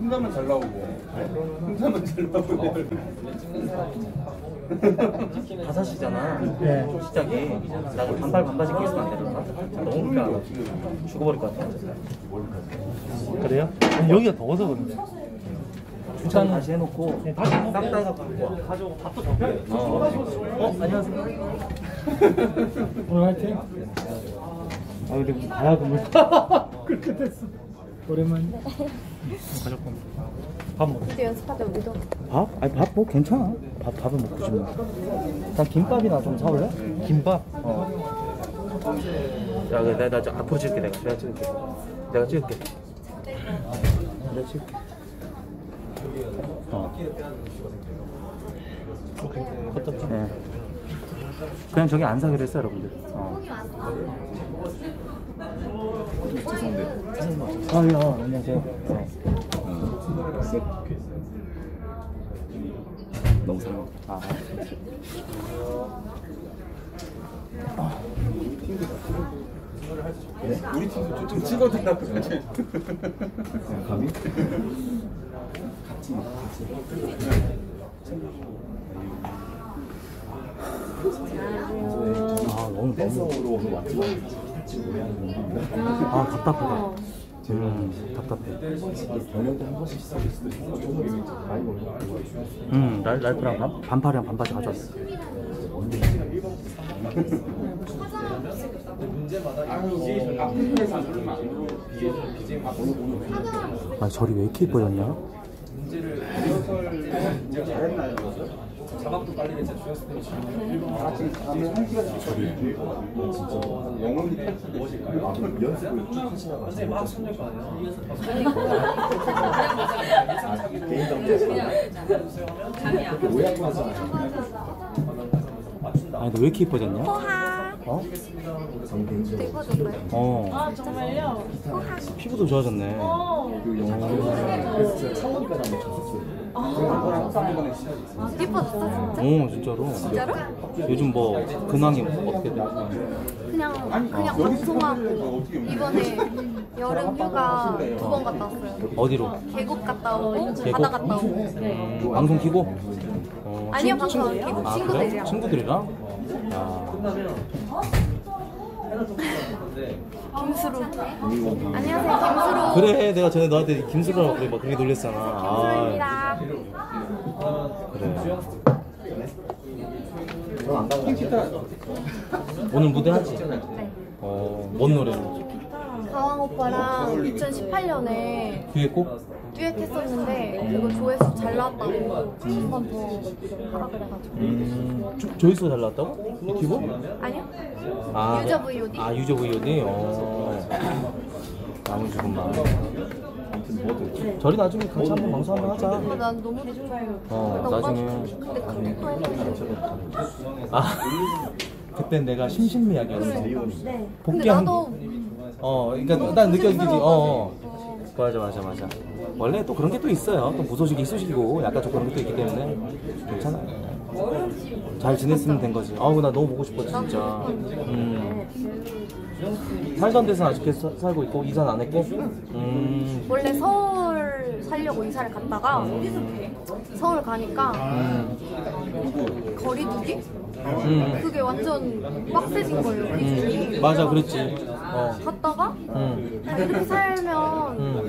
혼자만 잘 나오고 혼자만 잘 나오고 다섯이잖아. 네. 시작이. 나는 반팔 반바지 끼있으면 안 되나? 너무 불편하다. 죽어버릴 것 같아. 그래요? 아니, 여기가 더워서 그런데. 주차는 다시 해놓고 네, 다시 해놓고. 싹다 해갖고 가지고 밥도 덮여. 어. 어 안녕하세요. 오늘 화이팅. 아, 근데 무슨 가야금을. 그렇게 됐어. 오랜만에. 가족 겁니다. 밥 먹어. 이제 연습하자 우리도 밥? 아니 밥 뭐 괜찮아. 밥 밥은 먹고 싶나. 난 김밥이나 좀 사올래? 김밥. 어. 야, 그래, 내가, 나 앞으로 찍을게, 내가. 내가 찍을게. 내가 찍을게. 내가 찍을게. 어. 네. 그냥 저기 안 사기로 했어, 여러분들. 어. 죄송한데. 아, 야, 안녕하세요. 어. 너무 사랑. 아, 우리 팀도 좀 찍어준다고 사실 감히? 아 너무 너무 아 답답하다 음 답답해 음 랄, 랄프랑 반, 반팔이랑 반바지 가져왔어 아 절이 왜 이렇게 이뻐졌냐? 영혼이 아니 너왜 이렇게 이뻐졌냐? 호하 어? 되게 예뻐졌 어요 어아 정말요? 피부도 좋아졌네 예뻐졌어 진짜? 오 진짜로 진짜로? 요즘 뭐 근황이 어떻게 돼? 그냥 그냥 방송하고 이번에 여름 휴가 두 번 갔다 왔어요 어디로? 계곡 갔다 오고 계곡? 바다 갔다 오고 음, 방송 키고? 어, 아니요 친- 방송 안 친구- 계곡 아, 친구들이랑 그래? 친구들이랑? 야, 김수로 안녕하세요 김수로 그래 내가 전에 너한테 김수라고 그래 막 그렇게 놀렸잖아. 아, 김수로입니다. 그래. 오늘 무대 하지? 네. 어, 뭔 노래? 가왕 오빠랑 2018년에 뒤에 꼭? 듀엣 했었는데 그거 조회수 잘 나왔다고 한 번더 하라 그래가지고 음, 조- 조회수가 잘 나왔다고? 유튜브? 아니요? 아, 유저 VOD? 아 유저 VOD? 어 나무주구만 저리 나중에 같이 한번 방송 한번 하자 아, 난 너무 좋아요. 어, 나 나중에. 근데 카톡도 해봤어. 아 그땐 내가 심신미약이었어 네. 근데 복귀한 나도 어 그러니까 난 느껴지지. 어, 어. 맞아 맞아 맞아. 원래 또 그런 게 또 있어요. 또 무소식이 이소식이고 약간 좀 그런 것도 있기 때문에. 괜찮아. 잘 지냈으면 된 거지. 아우 나 너무 보고 싶어 진짜. 음 살던 데서 아직 계속 살고 있고 이사는 안 했고 음 원래 서울 살려고 이사를 갔다가 서울 가니까 거리두기? 음. 그게 완전 빡세진 거예요. 음, 맞아 그랬지 어 갔다가 음. 아, 이렇게 살면 음.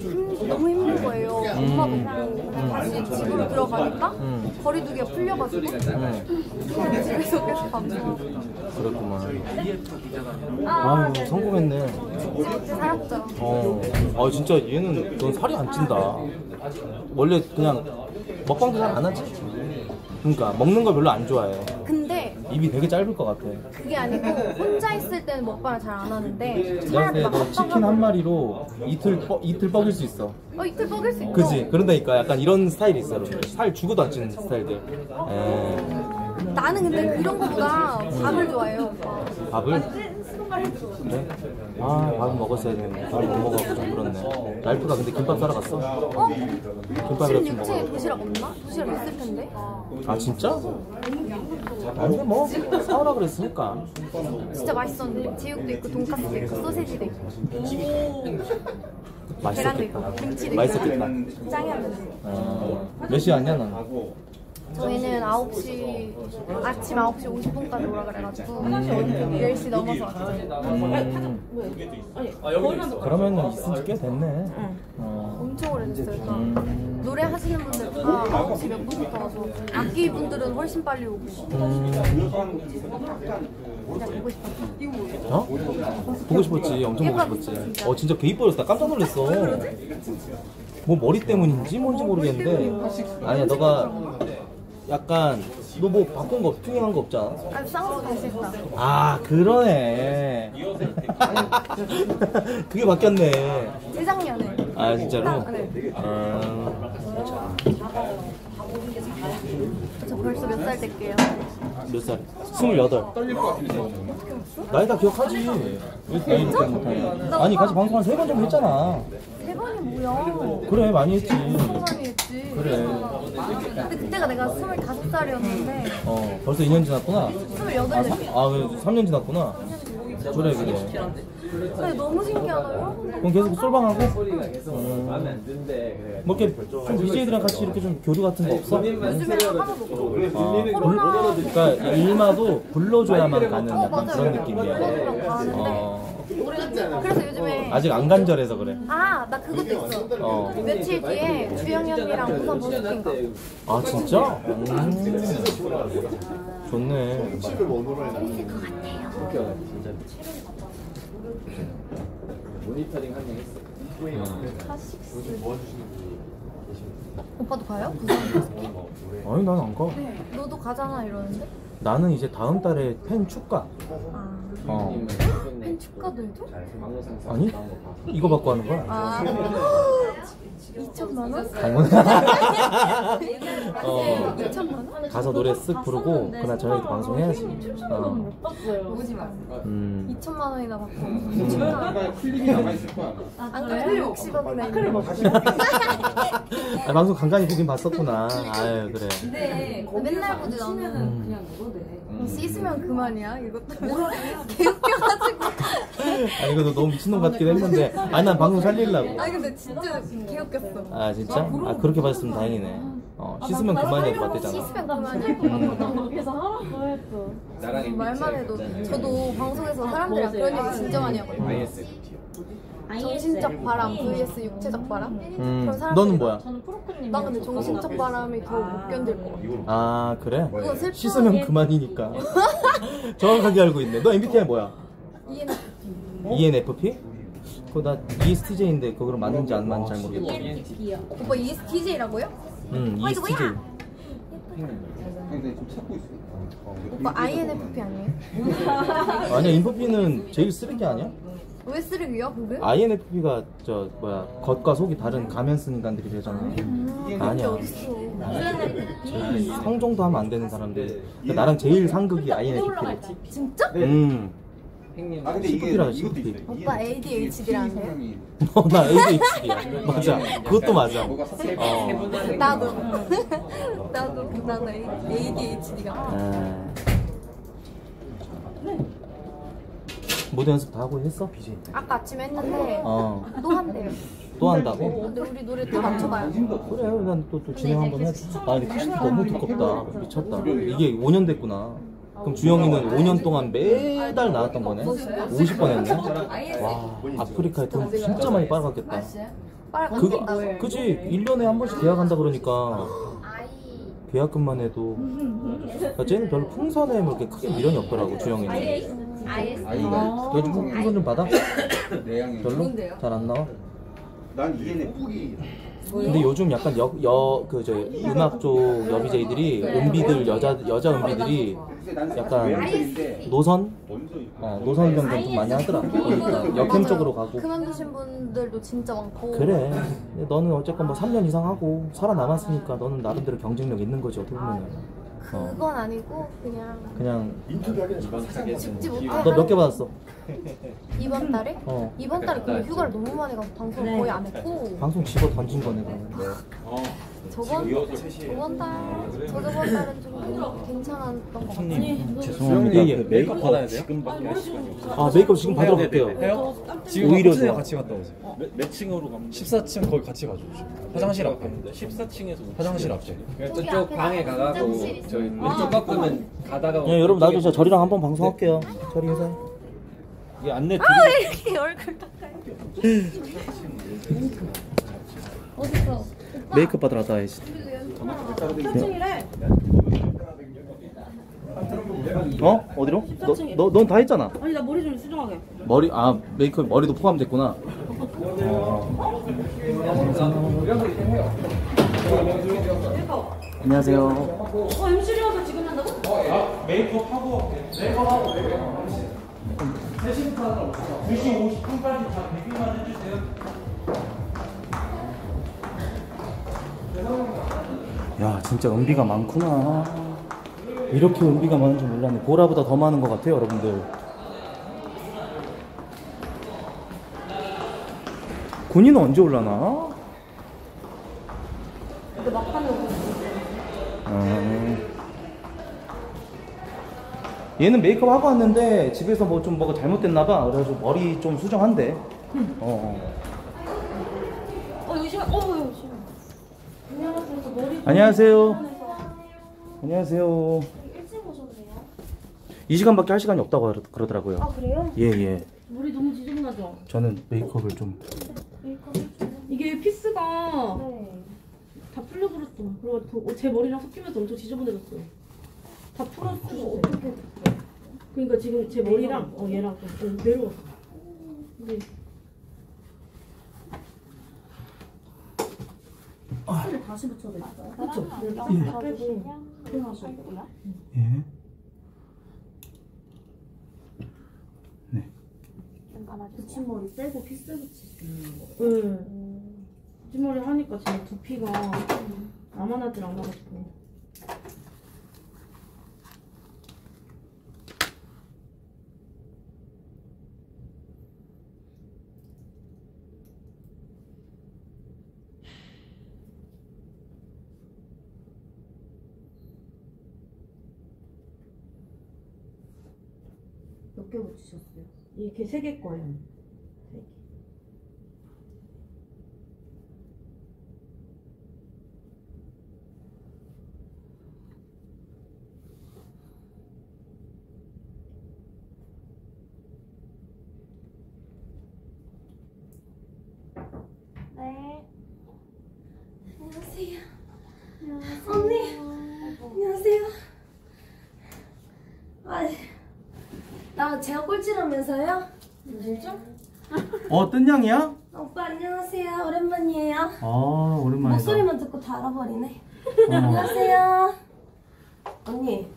힘- 너무 힘든 거예요. 엄마 보고 다시 집으로 들어가니까 음. 거리두기가 풀려가지고 음. 집에서 계속 방송 그렇구만 아 유 성공했네 재밌게 살았죠. 어, 아 진짜 얘는 넌 살이 안 찐다. 원래 그냥 먹방도 잘 안 하지. 그러니까 먹는 걸 별로 안 좋아해. 근데 입이 되게 짧을 것 같아. 그게 아니고 혼자 있을 때는 먹방을 잘 안 하는데 내가 차라리 볼때 너 치킨 한 마리로 이틀 뻐, 이틀 뻐길 수 있어. 어 이틀 먹일 수 있고 그지? 그런다니까 약간 이런 스타일이 있어. 여러분들. 살 죽어도 안 찌는 스타일들. 에. 나는 근데 그런 거보다 밥을 좋아해요. 오빠. 밥을? 그래? 아, 밥은 먹었어야 되는데. 밥을 못 먹어갖고 좀 그렇네. 랄프가 근데 김밥 사러 갔어? 어? 김밥이라 좀 16층에 먹어. 도시락 없나? 도시락 있을 텐데. 아, 진짜? 아니, 뭐, 사오라 그랬으니까. 진짜 맛있었는데. 제육도 있고 돈까스도 있고 소세지도 있고 계란도 맛있었겠다. 있고 김치도 있고 맛있었겠다. 짱이었는데. 어, 몇 시에 왔냐, 너는? 저희는 9시 아침 9시 50분까지 오라 그래가지고 10시 넘어서 왔어요. 음, 그러면 있은 지꽤 됐네. 어. 엄청 오래됐어요. 다. 음. 노래 하시는 분들 다 9시 몇 분부터 와서 악기 분들은 훨씬 빨리 오고 음. 진짜 보고 싶었어. 어? 보고 싶었지. 엄청 보고 싶었지. 어, 진짜 개 이뻐졌다. 깜짝 놀랐어. 뭐 머리 때문인지 뭔지 모르겠는데. 아니야, 너가 약간, 너 뭐 바꾼 거, 튜닝한 거 없잖아. 아, 쌍수 다시 했다. 아, 그러네. 그게 바뀌었네. 재작년에. 아, 진짜로? 네. 아, 저 벌써 몇 살 될게요? 몇 살? 스물여덟. 떨릴 것 같은데. 나이 다 기억하지. 왜 나이 기억 못하냐. 아니, 같이 방송 한 세 번 정도 했잖아. 세 번이 뭐야? 그래, 많이 했지. 엄청 많이 했지. 그래. 근데 그때가 내가 25살이었는데 어, 벌써 2년 지났구나. 아, 28살. 삼- 아, 그래, 3년 지났구나. 그래, 그래. 근데 너무 신기하다요? 그럼 계속 솔방하고? 음, 뭐 이렇게 좀 BJ들이랑 같이 이렇게 좀 교류 같은 거 없어? 요즘에 하나도 없고. 아, 코로나 그러니까 일마도 불러줘야만 가는 어, 약간. 그런 느낌이야. 불 어, 그래서 요즘에 아직 안 간절해서 그래. 아, 나 그것도 있어. 어. 며칠 뒤에 주영이 언니랑 우선 버스킹 가. 아, 진짜? 음, 좋네. 재밌을 것 같아요. 오빠도 가요? 부산 버스킹? 아니, 난 안 가. 너도 가잖아 이러는데? 나는 이제 다음 달에 팬 축가. 아, 어. 팬 축가도 해줘? 아니? 이거 받고 하는 거야? 아, 2천만 원? 당연. 어. 2천만 원? 가서 노래 쓱 부르고 그날 저녁에 또 방송해야지. 어. 오지 마. 음. 2천만 원이나 받고. 클립이 남아 있을 거야. 안 그래도 60억이나 있는 거 아, 방송 간간히 보긴 봤었구나. 아유 그래. 근데 맨날 보지 나는 음. 씻으면 그만이야? 이것도 개웃겨가지고. 아 이거 너 너무 미친놈 같긴 했는데. 아니 난 방송 살리려고. 아니 근데 진짜 개웃겼어. 아 진짜? 아 그렇게 봤으면 다행이네. 어 씻으면 그만이라도 맞대잖아. 씻으면 그만이야. 나랑 말만 해도 저도 방송에서 사람들이랑 그런 얘기 진짜 많이 하거든요. ISFP. 정신적 바람 vs 육체적 바람 음 그런 사람들이 너는 뭐야? 나 근데 정신적 바람이 더 못 견딜 것 같아 아 그래? 그건 슬픈 씻으면 그만이니까. 정확하게 알고 있네. 너 MBTI 뭐야? 이해는 ENFP? 그거 나 E ESTJ인데 그거랑 맞는지 안 맞는지 잘 모르겠다. 오빠 ESTJ라고요? 음 어, 이거 ESTJ. 뭐야? 근데 좀 찾고 있어. 오빠 INFP 아니에요? 아니야 인프피는 제일 쓰레기 아니야? 왜 쓰레기야 그게? INFP가 저 뭐야 겉과 속이 다른 가면 쓴 인간들이 되잖아. 아니야. 어딨어 제일 상종도 하면 안 되는 사람들. 그러니까 나랑 제일 상극이 INFP래. 진짜? 음. 아 근데 이게 이것도. 있어. 오빠 ADHD라는데요? 사람이 어, 나 ADHD야. 맞아. 그것도 맞아. 어. 나도 나도 나도 ADHD 같아 아. 무대 연습 다 하고 했어? BJ. 아까 아침에 했는데 어. 또 한대요 또 한다고? 근데 우리 노래 또 맞춰봐요 그래, 난또 또 진행 한번 해야지. 아, 근데 큐시트 너무 두껍다. 미쳤다. 이게 5년 됐구나. 그럼 주영이는 5년 동안 매달 나왔던 거네? 50번 했네? 와, 아프리카에 돈 진짜 많이 빨아갔겠다. 빨간 그거, 거 그지? 1년에 한 번씩 계약한다 그러니까. 계약금만 해도. 그러니까 쟤는 별로 풍선에 뭐 이렇게 크게 미련이 없더라고, 주영이는. 아이가 요즘 풍- 풍선 좀 받아? 내향이. 별로? 잘안 나와? 난 ENFP. 근데 요즘 약간 여, 여, 그, 저, 음악 쪽 여비제이들이, 은비들, 여자, 여자 은비들이 약간 노선? 어, 노선 변경 좀 많이 하더라. 그러니까 역행 쪽으로 가고. 그만두신 분들도 진짜 많고. 그래. 근데 너는 어쨌건 뭐 3년 이상 하고 살아남았으니까 너는 나름대로 경쟁력 있는 거지, 어떻게 보면. 어. 그건 아니고 그냥 그냥 죽지 못해. 너 몇 개 받았어? 이번 달에? 어. 이번 달에 근데 휴가를 너무 많이 가서 방송을 거의 안 했고 방송 집어 던진 거네 그러면. 저번 저번 달 저저번 달은 좀 괜찮았던 것 같아요. 죄송합니다. 그 메이크업 받아야 돼요? 지금밖에 할 시간이 없어요. 아 메이크업 지금 받으러 갈게요. 해요? 지금 오히려 좋아. 같이 갔다 오세요. 몇, 몇 층으로 가면 14층 거기 같이 가죠. 화장실 앞에. 14층에서 화장실 앞에. 저쪽 방에 가가고 저희 왼쪽 바꾸면 가다가 네, 여러분 나도 저 저리랑 한번 방송할게요. 저리 인사해. 이게 안내 드리. 왜 이렇게 얼굴 닦아요? 어딨어? 메이크업 받으러 갔다 와야지. 어? 어디로? 너, 너, 넌 다 했잖아. 아니 나 머리 좀 수정하게. 머리, 아, 메이크업, 머리도 포함됐구나. 안녕하세요. 어 MC를 와서 지금 한다고? 야, 진짜 은비가 많구나. 이렇게 은비가 많은 줄 몰랐네. 보라보다 더 많은 것 같아요, 여러분들. 군인은 언제 올라나? 근데 막판에 얘는 메이크업 하고 왔는데 집에서 뭐 좀 뭐가 잘못됐나 봐. 그래가지고 머리 좀 수정한대. 어, 어. 어 여기 시간 어 여기 시간. 안녕하세요. 저 머리 좀 안녕하세요. 불편해서. 안녕하세요. 일찍 오셨네요. 이 시간밖에 할 시간이 없다고 그러- 그러더라고요. 아 그래요? 예, 예. 머리 너무 지저분하죠? 저는 메이크업을 좀. 이게 피스가 네. 다 풀려버렸어. 그리고 더- 어, 제 머리랑 섞이면서 엄청 지저분해졌어요. 다 풀었어. 어떻게? 그러니까 지금 제 머리랑 어 얘랑 좀 어, 내려왔어. 근데 다시 붙여야 되겠어요? 그렇죠. 네, 다 빼고 예. 붙임머리 빼고 피스 붙이시는 거. 응. 붙임머리 하니까 진짜 두피가 남아나질 않아가지고. 붙이셨어요? 이게 세 개 거예요. 세 개. 네. 안녕하세요. 언니. 안녕하세요. 아, 나 제가 꼴찌라면서요? 진짜? 어, 뜬양이야? 오빠 안녕하세요. 오랜만이에요. 아, 오랜만이다. 목소리만 듣고 다 알아버리네. 어. 안녕하세요. 언니.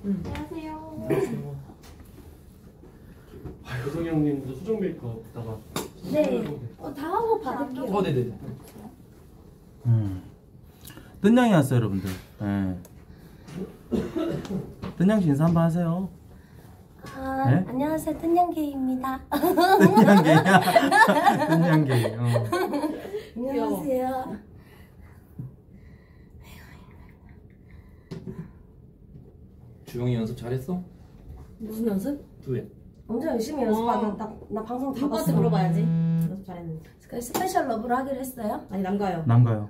아, 효성이 형님도 수정 메이크업 다가 네. 어, 다 하고 받을게요. 어, 네네. 음. 뜬양이 왔어요, 여러분들. 예. 뜬양 씨 인사 한번 하세요. 아, 네? 안녕하세요. 뜬양개입니다. 뜬양개야. 뜬양개. 어. 안녕하세요. 주영이 연습 잘했어? 무슨 연습? 듀엣 엄청 열심히 연습하는 나, 나 방송 다 봤어. 물어봐야지. 연습 잘했는지. 그 Special Love로 하기로 했어요. 아니 난가요. 난가요.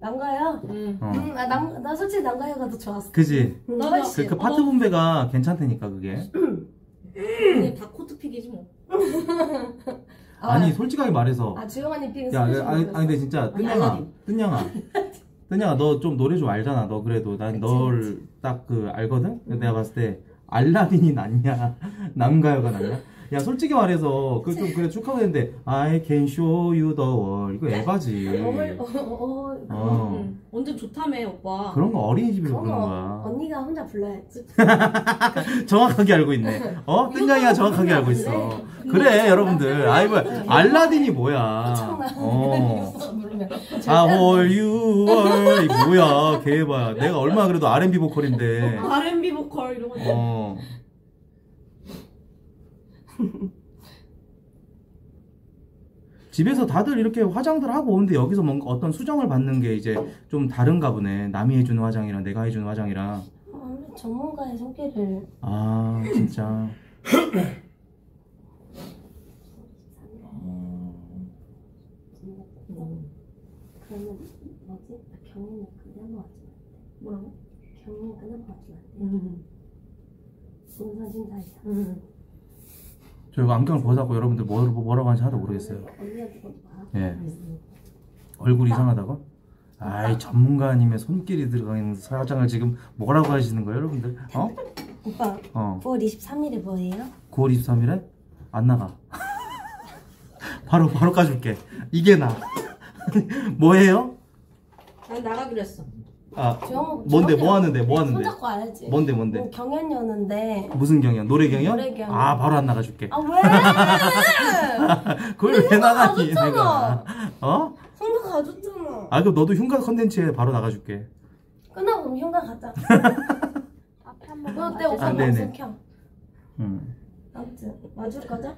남가요? 응. 어. 음, 아, 난, 나 솔직히 남가요가 더 좋았어. 그지? 음, 나도 훨씬. 그, 그 파트 분배가 괜찮다니까, 그게. 그냥 다 코트pick이지 뭐. 아, 아니, 솔직하게 말해서. 아 주영언니 pick은 야, Special 아니, 아니. 근데 진짜. 알라딘. 뜬양아. 뜬양아, 너 좀 노래 좀 알잖아, 너 그래도. 난 널 딱 그 알거든? 근데 내가 봤을 때, 알라딘이 낫냐, 남가요가 낫냐? 야 솔직히 말해서 그 좀 그래 축하가 되는데 I can show you the world 이거 에바지. 어물 어, 어, 어. 어. 응. 완전 좋다며 오빠. 그런 거 어린이집에서 그런 거 거야. 언니가 혼자 불러야지. 정확하게 알고 있네. 어? 뜬냥이가 정확하게 알고 있어. 그래, 여러분들. 아이고, 알라딘이 뭐야. 어. 아, 월, 유, 월. 이 뭐야, 개봐. 내가 얼마나 그래도 R&B 보컬인데. R&B 보컬 이런 거. 어. 집에서 다들 이렇게 화장들 하고 오는데 여기서 뭔가 어떤 수정을 받는 게 이제 좀 다른가 보네. 남이 해주는 화장이랑 내가 해주는 화장이랑. 어, 전문가의 손길을 아, 진짜. 그러면 뭐지? 경희는 그냥 하지 마. 뭐라고? 경희는 그냥 하지 마. 응. 본선 심사위원. 응. 저 안경을 벗어갖고 여러분들 뭐, 뭐라고 하는지 하나도 모르겠어요. 예. 얼굴 이상하다고? 아이, 전문가님의 손길이 들어가는 화장을 지금 뭐라고 하시는 거예요, 여러분들? 어? 오빠 어. 9월 23일에 뭐예요? 9월 23일에? 안 나가. 바로, 바로 까줄게. 이게 나. 뭐예요? 난 나가기로 했어. 아, 조용 뭔데, 뭐 하는데, 뭐 하는데? 손잡고 와야지. 뭔데, 뭔데? 뭐 경연이었는데. 무슨 경연? 노래 경연? 노래 경연. 아, 바로 안 나가줄게. 아 왜? 그걸 왜 나가니, 가줬잖아. 내가? 어? 흉가 가줬잖아. 아, 그럼 너도 흉가 컨텐츠에 바로 나가줄게. 끝나고 그럼 흉가 가자. 앞에 한번 그거 때 오빠 아. 방송 켜. 응. 아무튼 와줄 거죠?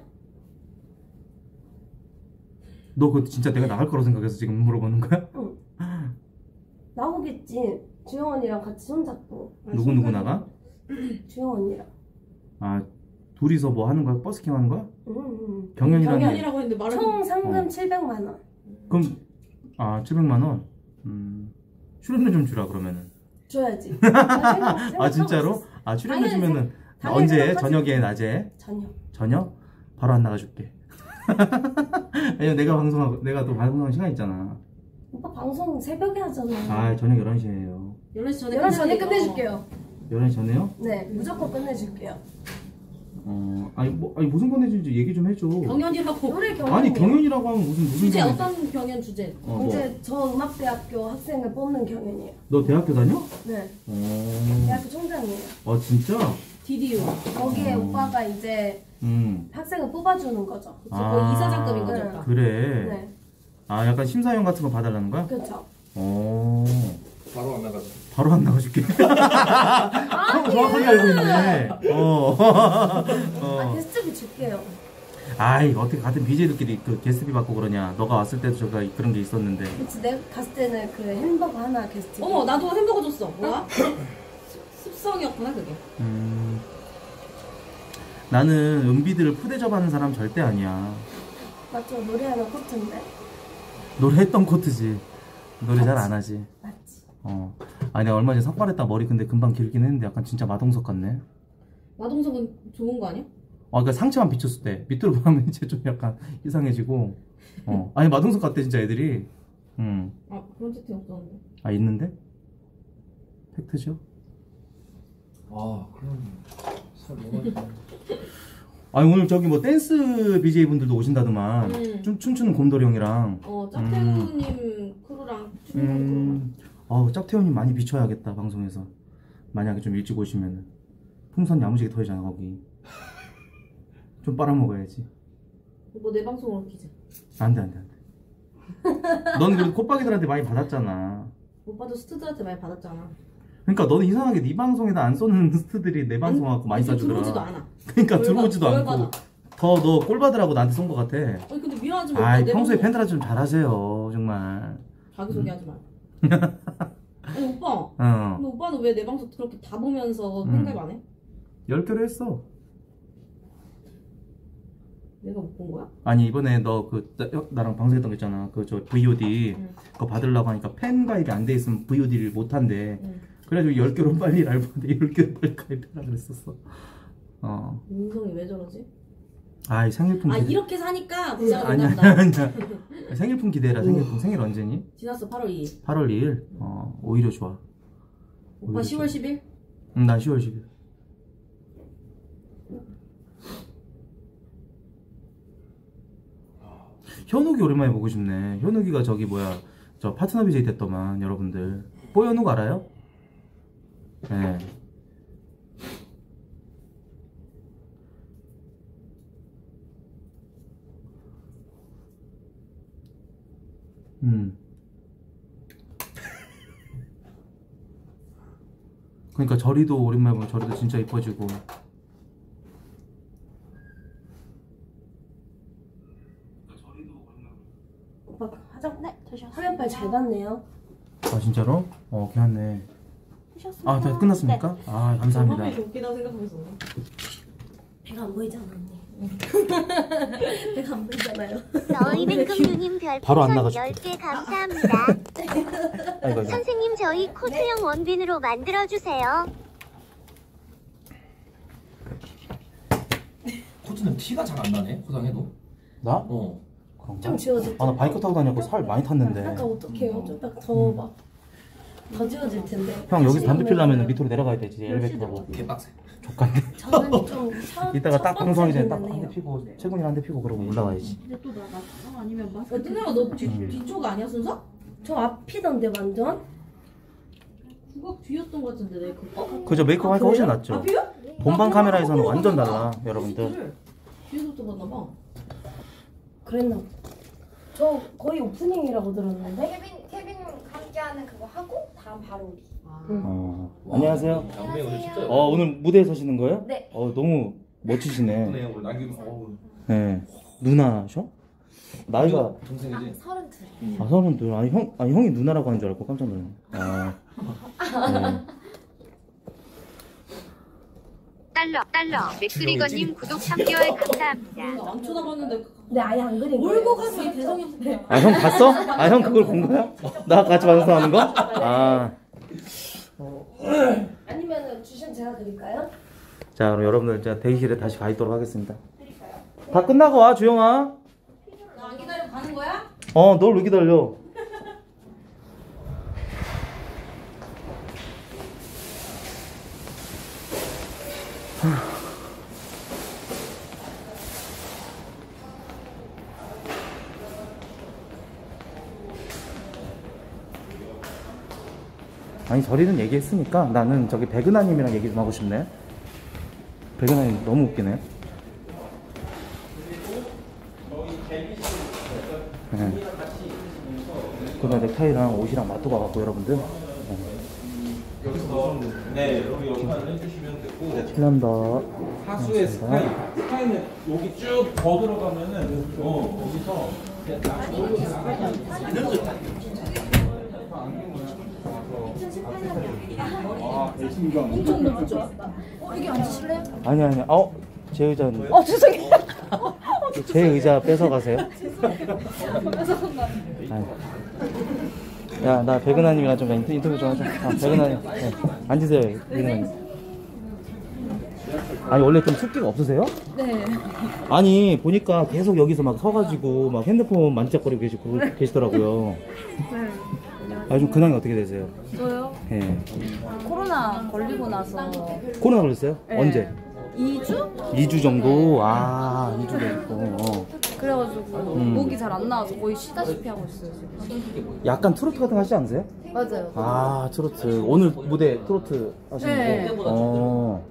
너 그거 진짜 내가 나갈 거라고 생각해서 지금 물어보는 거야? 나오겠지. 주영 언니랑 같이 손잡고. 누구 누구 나가? 주영 언니랑. 아 둘이서 뭐 하는 거야? 버스킹 하는 거야? 응, 응. 경연이라는 게 경연이라고 했는데 말을 총 상금 어. 700만 원. 그럼 아 700만 원? 음 출연료 좀 주라 그러면은 줘야지. 아 진짜로? 아 출연료 당연히 주면은 당연히 언제? 저녁에 낮에? 저녁. 저녁? 바로 안 나가줄게 왜냐면 내가 방송하고 내가 또 방송하는 시간 있잖아 오빠 방송 새벽에 하잖아. 아 저녁 11시에요 11시 전에 11시 전에. 끝내줄게요. 11시 전에요? 네, 무조건 끝내줄게요. 어 아니 뭐 아니 무슨 건데지 얘기 좀 해줘 경연이라고. 노래 경연. 아니 경연이라고 하면 무슨 무슨 주제 경연이지? 어떤 경연 주제? 어, 뭐. 이제 저 음악대학교 학생을 뽑는 경연이에요. 너 대학교 다녀? 네, 어. 대학교 총장이에요. 아 진짜? DDU. 거기에 어. 오빠가 이제 음 학생을 뽑아주는 거죠. 그치, 거의 이사장급인 거죠. 오빠. 그래 네, 아 약간 심사위원 같은 거 봐달라는 거야? 그렇죠. 어 바로 안 나가죠. 바로 안 나가줄게 형 정확하게 알고 있네 어. 아, 어. 게스트비 줄게요. 아이 어떻게 같은 BJ들끼리 그 게스트비 받고 그러냐 너가 왔을 때도 저가 그런 게 있었는데 그치, 내가 갔을 때는 그 햄버거 하나 게스트. 어머 나도 햄버거 줬어. 뭐야? 습성이었구나 그게. 음 나는 은비들을 푸대접하는 사람 절대 아니야 맞죠? 노래하는 코트인데. 노래했던 코트지. 노래 잘 안 하지. 맞지. 어. 아니 내가 얼마 전에 삭발했다 머리 근데 금방 길긴 했는데 약간 진짜 마동석 같네. 마동석은 좋은 거 아니야? 어, 그러니까 상체만 비쳤을 때. 밑으로 보면 이제 좀 약간 이상해지고. 어. 아니 마동석 같대 진짜 애들이. 음아 아 그런 채팅 없었는데. 있는데? 팩트죠? 아, 그럼 살 뭐가 아니 오늘 저기 뭐 댄스 BJ 분들도 오신다더만. 음. 춤 춤추는 곰돌이 형이랑. 어 짭태우님 crew랑 춤추는 음 어우 짭태훈님 많이 비춰야겠다 방송에서. 만약에 좀 일찍 오시면은. 풍선 야무지게 털잖아 거기. 좀 빨아먹어야지. 크루. 뭐내 방송으로 키지. 안돼 안돼 안돼. 넌 그래도 콧박이들한테 많이 받았잖아. 오빠도 스튜드한테 많이 받았잖아. 그러니까 너는 이상하게 네 방송에다 안 쏘는 스트들이 내 방송 갖고 많이 쏴주더라 들어오지도 않아. 그러니까 뭘 들어오지도 받- 않고 뭘 받아? 더 너 꼴 받으라고 나한테 쏜 것 같아 아니 근데 미안하지만 오빠 아이 내 평소에 방송 팬들한테 좀 잘하세요 정말 자기소개하지 마. 아니 오빠. 어 근데 오빠는 왜 내 방송 그렇게 다 보면서 음. 팬가입 안 해? 열 개로 했어 내가 못 본 거야? 아니 이번에 너 그 나랑 방송했던 거 있잖아 그 저 VOD 응. 그거 받으려고 하니까 팬 가입이 안 돼 있으면 VOD를 못 한대 응. 그래가지고 열 개로 빨리 알바인데 열 개로 빨리 가입해라 그랬었어. 어. 민성이 왜 저러지? 아이 생일품 아 기대. 이렇게 사니까 부자가 아니야 된다. 아니야 생일품 기대해라. 생일품. 생일 언제니? 지났어. 8월 2일. 8월 2일? 어 오히려 좋아. 오빠 10월 10일? 응난 10월 10일. 현욱이 오랜만에 보고 싶네. 현욱이가 저기 뭐야 저 파트너 BJ 됐더만 여러분들. 뽀현욱 알아요? 네. 음. 그러니까 저리도 오랜만에 보면 저리도 진짜 이뻐지고. 오빠 화장 네 화면 빨 잘 봤네요. 아 진짜로? 어 괜찮네. 아, 다 끝났습니까? 아 감사합니다. 화면이 웃기다 생각하면서. 배가 안 보이잖아 언니. 배가 안 보이잖아요. 바로 안 별풍선 나가줄게. 10개 감사합니다. 아이고 아이고. 선생님 저희 코트형 원빈으로 만들어주세요. 코트는 티가 잘 안 나네 포장해도 나? 어 그런가? 좀 지워질 아나 바이크 타고 다녔고 살 많이 탔는데. 아까 어떡해요? 좀딱더막 더 지워질 텐데. 형 여기서 담배 피려면 밑으로 내려가야 되지 엘리베이터 타고. 개빡세 족간데. 저는 좀 첫, 이따가 딱첫 번째 방송하기 전에 딱 생각나네요. 한대 피고 최군이 한대 피고 그러고 올라가야지. 근데 또 나, 나, 나 아니면 마스크. 뜨내가 너 뒤, 뒤쪽 아니야, 순서? 저 앞이던데 완전? 국악 뒤였던 것 같은데, 내 그거. 그저 메이크업 하니까 훨씬 낫죠. 앞이요? 본방 카메라에서는 완전 달라 여러분들. 뒤에서부터 봤나 봐. 그랬나? 보다. 저 거의 오프닝이라고 들었는데. 함께하는 그거 하고 다음 바로 우리. 어 안녕하세요. 양배 오늘 진짜 어 오늘 무대에 서시는 거예요? 네. 어 너무 멋지시네. 네, 오늘 남김 어우. 네. 누나셔? 나이가 동생이지 서른 둘. 아 서른 둘. 아니 형 아니 형이 누나라고 하는 줄 알고 깜짝 놀랐네. 아. 네. 달러 달러 맥그리거님 구독 3개월 감사합니다. 안 쳐다봤는데. 근데 아예 안 그린 거예요. 울고 가서 대성이 없네. 아형 봤어? 아 형 그걸 본 거야? 나 같이 방송하는 거? 아. 아니면 주시면 제가 드릴까요? 자 그럼 여러분들 이제 대기실에 다시 가 있도록 하겠습니다. 다 끝나고 와 주영아. 나안 기다리고 가는 거야? 어 널 왜 기다려? 아니 저리는 얘기했으니까 나는 저기 백은하님이랑 얘기 좀 하고 싶네. 백은하님 너무 웃기네. 네. 그날 넥타이랑 옷이랑 맞춰 가갖고 여러분들. 네, 여기 역할을 해주시면 되고 실난다. 하수의 스카이. 스카이는 여기 쭉 더 들어가면은 어 여기서 아, 배신감. 엄청 너무 좋았다. 어 여기 앉으실래요? 아니 아니. 어, 제 의자는 어 죄송해요. 제 의자 뺏어 가세요. 야, 나 백은하님이랑 좀 인터, 인터뷰 좀 하자. 아, 백은하님. 네. 앉으세요, 백은하님. 아니, 원래 좀 숫기가 없으세요? 네. 아니, 보니까 계속 여기서 막 서가지고 막 핸드폰 만지작거리고 계시고, 계시더라고요. 아, 좀 근황이 어떻게 되세요? 저요? 예. 코로나 걸리고 나서 코로나 걸렸어요? 네. 언제? 2주? 2주 정도? 아, 2주 됐고. 어. 그래가지고 음. 목이 잘 안 나와서 거의 쉬다시피 하고 있어요 지금 약간 트로트 같은 거 하시지 않으세요? 맞아요 아, 트로트. 오늘 무대 트로트 하시는 네. 거? 어.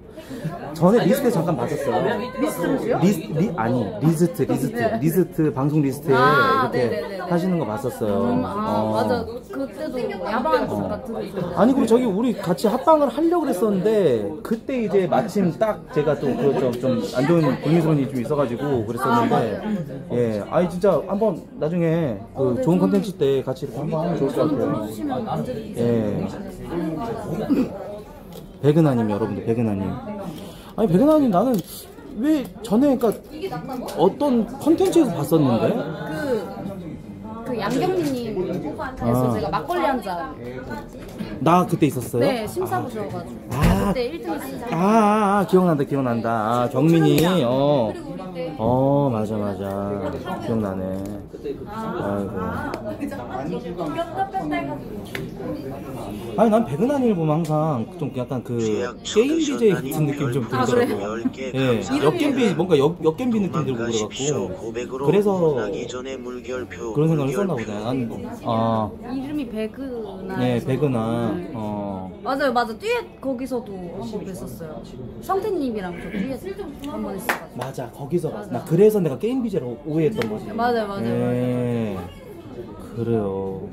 전에 리스트 잠깐 봤었어요. 리스트를요? 리스, 리, 아니, 리스트, 리스트. 네. 리스트, 방송 리스트에 아, 이렇게 네네네네. 하시는 거 봤었어요. 음, 아 어. 맞아 그때도 야방 듣고 있었는데 아니, 그리고 저기 우리 같이 합방을 하려고 그랬었는데, 그때 이제 마침 딱 제가 또그좀안 좋은 불미스러운 일이 좀 있어가지고 그랬었는데, 예. 아니, 진짜 한번 나중에 그 좋은 컨텐츠 때 같이 이렇게 한번 하면 좋을 것 같아요. 예. 백은하님 여러분들 백은하님 아니 백은하님 나는 왜 전에 그러니까 어떤 컨텐츠에서 봤었는데 그, 그 양경리님 아. 에서 제가 막걸리 한잔 나 그때 있었어요? 네 심사 보셔가지고 아. 그때 1등 했어요. 아, 아, 아, 기억난다 기억난다. 아 경민이. 어. 그리고 우리 때 어 맞아 맞아. 기억나네. 아이고. 아니 난 백은한 일 보면 항상 좀 약간 그 게임 BJ 같은 느낌이 좀 아, 들더라고. 예 역겜비 뭔가 역, 역겜비 느낌 들고 그래갖고. 그래서 그런 생각을 했었나 보다. 난 아. 이름이 배그나. 네, 백은하. 어. 맞아요, 맞아. 듀엣 거기서 도 한 번 뵀었어요. 성태님이랑 저 듀엣 한번 했어가지고. 맞아, 거기서 봤어. 나 그래서 내가 게임 비제로 오해했던 거지. 맞아요, 맞아요, 네. 그래요.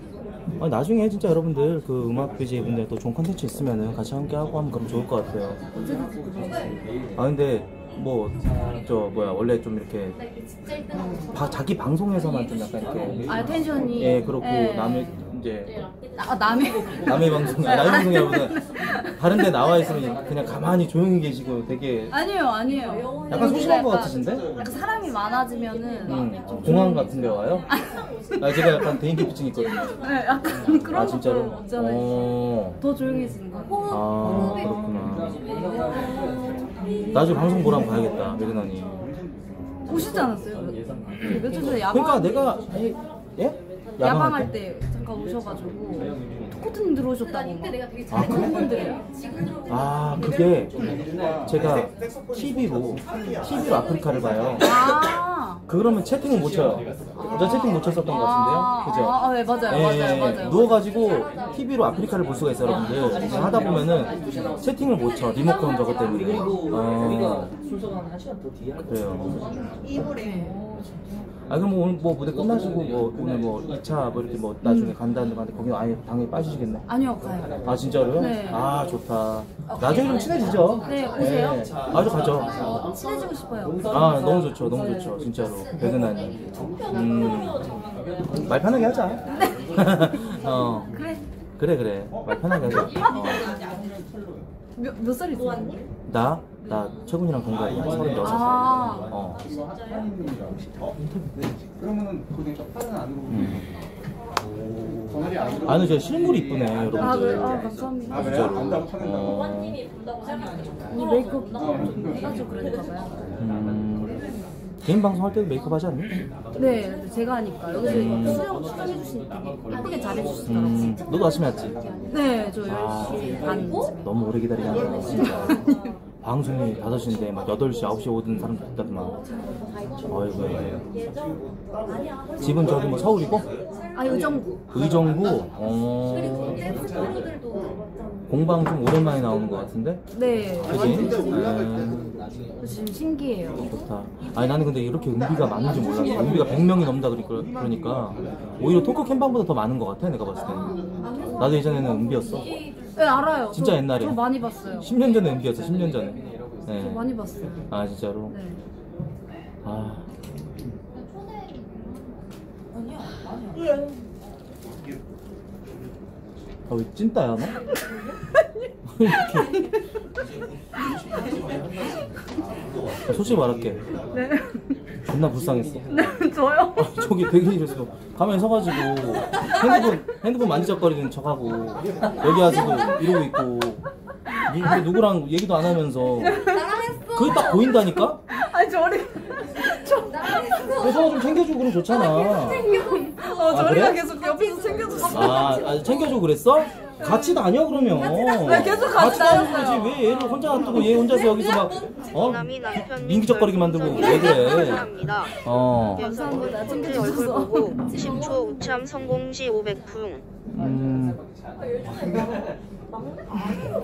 아니, 나중에 진짜 여러분들 그 음악 BJ 분들 또 좋은 컨텐츠 있으면은 같이 함께 하고 하면 그럼 좋을 것 같아요. 아 근데 뭐 저 뭐야 원래 좀 이렇게 바- 자기 방송에서만 좀 약간 이렇게 아, 텐션이. 예 그렇고 예. 남의 이제 아, 남의. 남의 방송, 아, 남의 방송이라보다 다른 데 나와 있으면 그냥 가만히 조용히 계시고 되게 아니에요, 아니에요. 약간 소심한 것 같으신데? 약간 사람이 많아지면은. 음, 공항 같은 데 와요? 아, 제가 약간 대인기 피증 있거든요. 네, 약간 그런 아, 진짜로? 없잖아요. 어, 더 조용해지는 거. 아, 그렇구나. 나중에 방송 보러 한번 가야겠다, 매그나니. 오시지 않았어요? 그 며칠 전에 야방. 그러니까 내가, 아니, 예? 야방할 때 잠깐 오셔가지고 토 코트님 들어오셨다고 막. 아, 그래? 아, 그게 제가 TV로, TV로 아프리카를 봐요. 아. 그러면 채팅을 못 쳐요. 저 채팅 못 쳤었던 것 같은데요? 그죠? 아, 아, 네, 맞아요, 맞아요, 맞아요. 누워가지고 TV로 아프리카를 볼 수가 있어요, 여러분들. 이제 하다 보면은 채팅을 못 쳐. 리모컨 저것 때문에. 어, 순서가 한 시간 더 뒤에 그래요. 아, 그럼 뭐 오늘 뭐 무대 끝나시고 뭐 오늘 뭐 2차 뭐 이렇게 뭐 나중에 간다는 건데 거기 아예 당연히 빠지시겠네. 아니요, 가요. 아, 진짜로요? 네. 아, 좋다. 나중에 좀 친해지죠? 네, 오세요. 네. 아주 가죠. 어, 친해지고 싶어요. 아 너무 좋죠 너무 좋죠 진짜로 배그나니 음, 말 편하게 하자 어 그래. 그래 그래 말 편하게 하자 어. 몇, 몇 살이세요? 나? 나 최군이랑 동갑이야 36살 아. 어. 그러면은 그게 다른 안으로 음. 아니 저 실물이 이쁘네 아, 그래? 여러분들 아, 감사합니다. 진짜로 어. 이 메이크업 좀 해가지고 그랬나 봐요. 음. 개인 방송 할 때도 메이크업 하지 않니? 네, 제가 하니까 여기서 수영 수정해주시니까 되게 예쁘게 잘해주시더라고요. 음, 너도 아침에 왔지? 네, 저 아. 10시 반. 너무 오래 진짜 방송이 5시인데 막 8시 9시에 오던 사람도 있다더만 어이구 집은 저기 뭐 서울이고? 아, 의정부. 의정부? 어... 공방 좀 오랜만에 나오는 것 같은데? 네, 그지? 음, 지금 신기해요. 좋다 아니 나는 근데 이렇게 은비가 많은지 몰랐어 은비가 100명이 넘다 그러니까, 그러니까 오히려 토크 캠방보다 더 많은 것 같아 내가 봤을 때는 나도 예전에는 은비였어 네, 알아요. 진짜 저- 옛날에. 저 많이 봤어요. 10년 전에 은비였어 10년 전에 저 네. 많이 봤어요. 아 진짜로? 네. 아. 아, 왜 찐따야, 너? 왜 이렇게. 아, 솔직히 말할게. 네. 존나 불쌍했어. 네, 저요? 아, 저기 되게 이랬어. 가만히 서가지고 핸드폰, 핸드폰 만지작거리는 척하고 여기 와서도 이러고 있고 누, 누구랑 얘기도 안 하면서 그게 딱 보인다니까? 아니, 저리. 여자가 좀 챙겨주고 그러면 좋잖아. 어, 아, 저리가 그래? 계속 옆에서 챙겨줬어. 아, 아 챙겨줘 그랬어? 같이 다녀 그러면. 네, 계속 같이 다니는 다녔어요. 거지. 왜 얘를 혼자 놔두고 얘 혼자서 여기서 막 어? 민기적거리게 만들고 왜 그래? 어. 감사합니다. 얼굴 챙겨주셔서. 보고 10초 우참 성공 시 500풍. 음.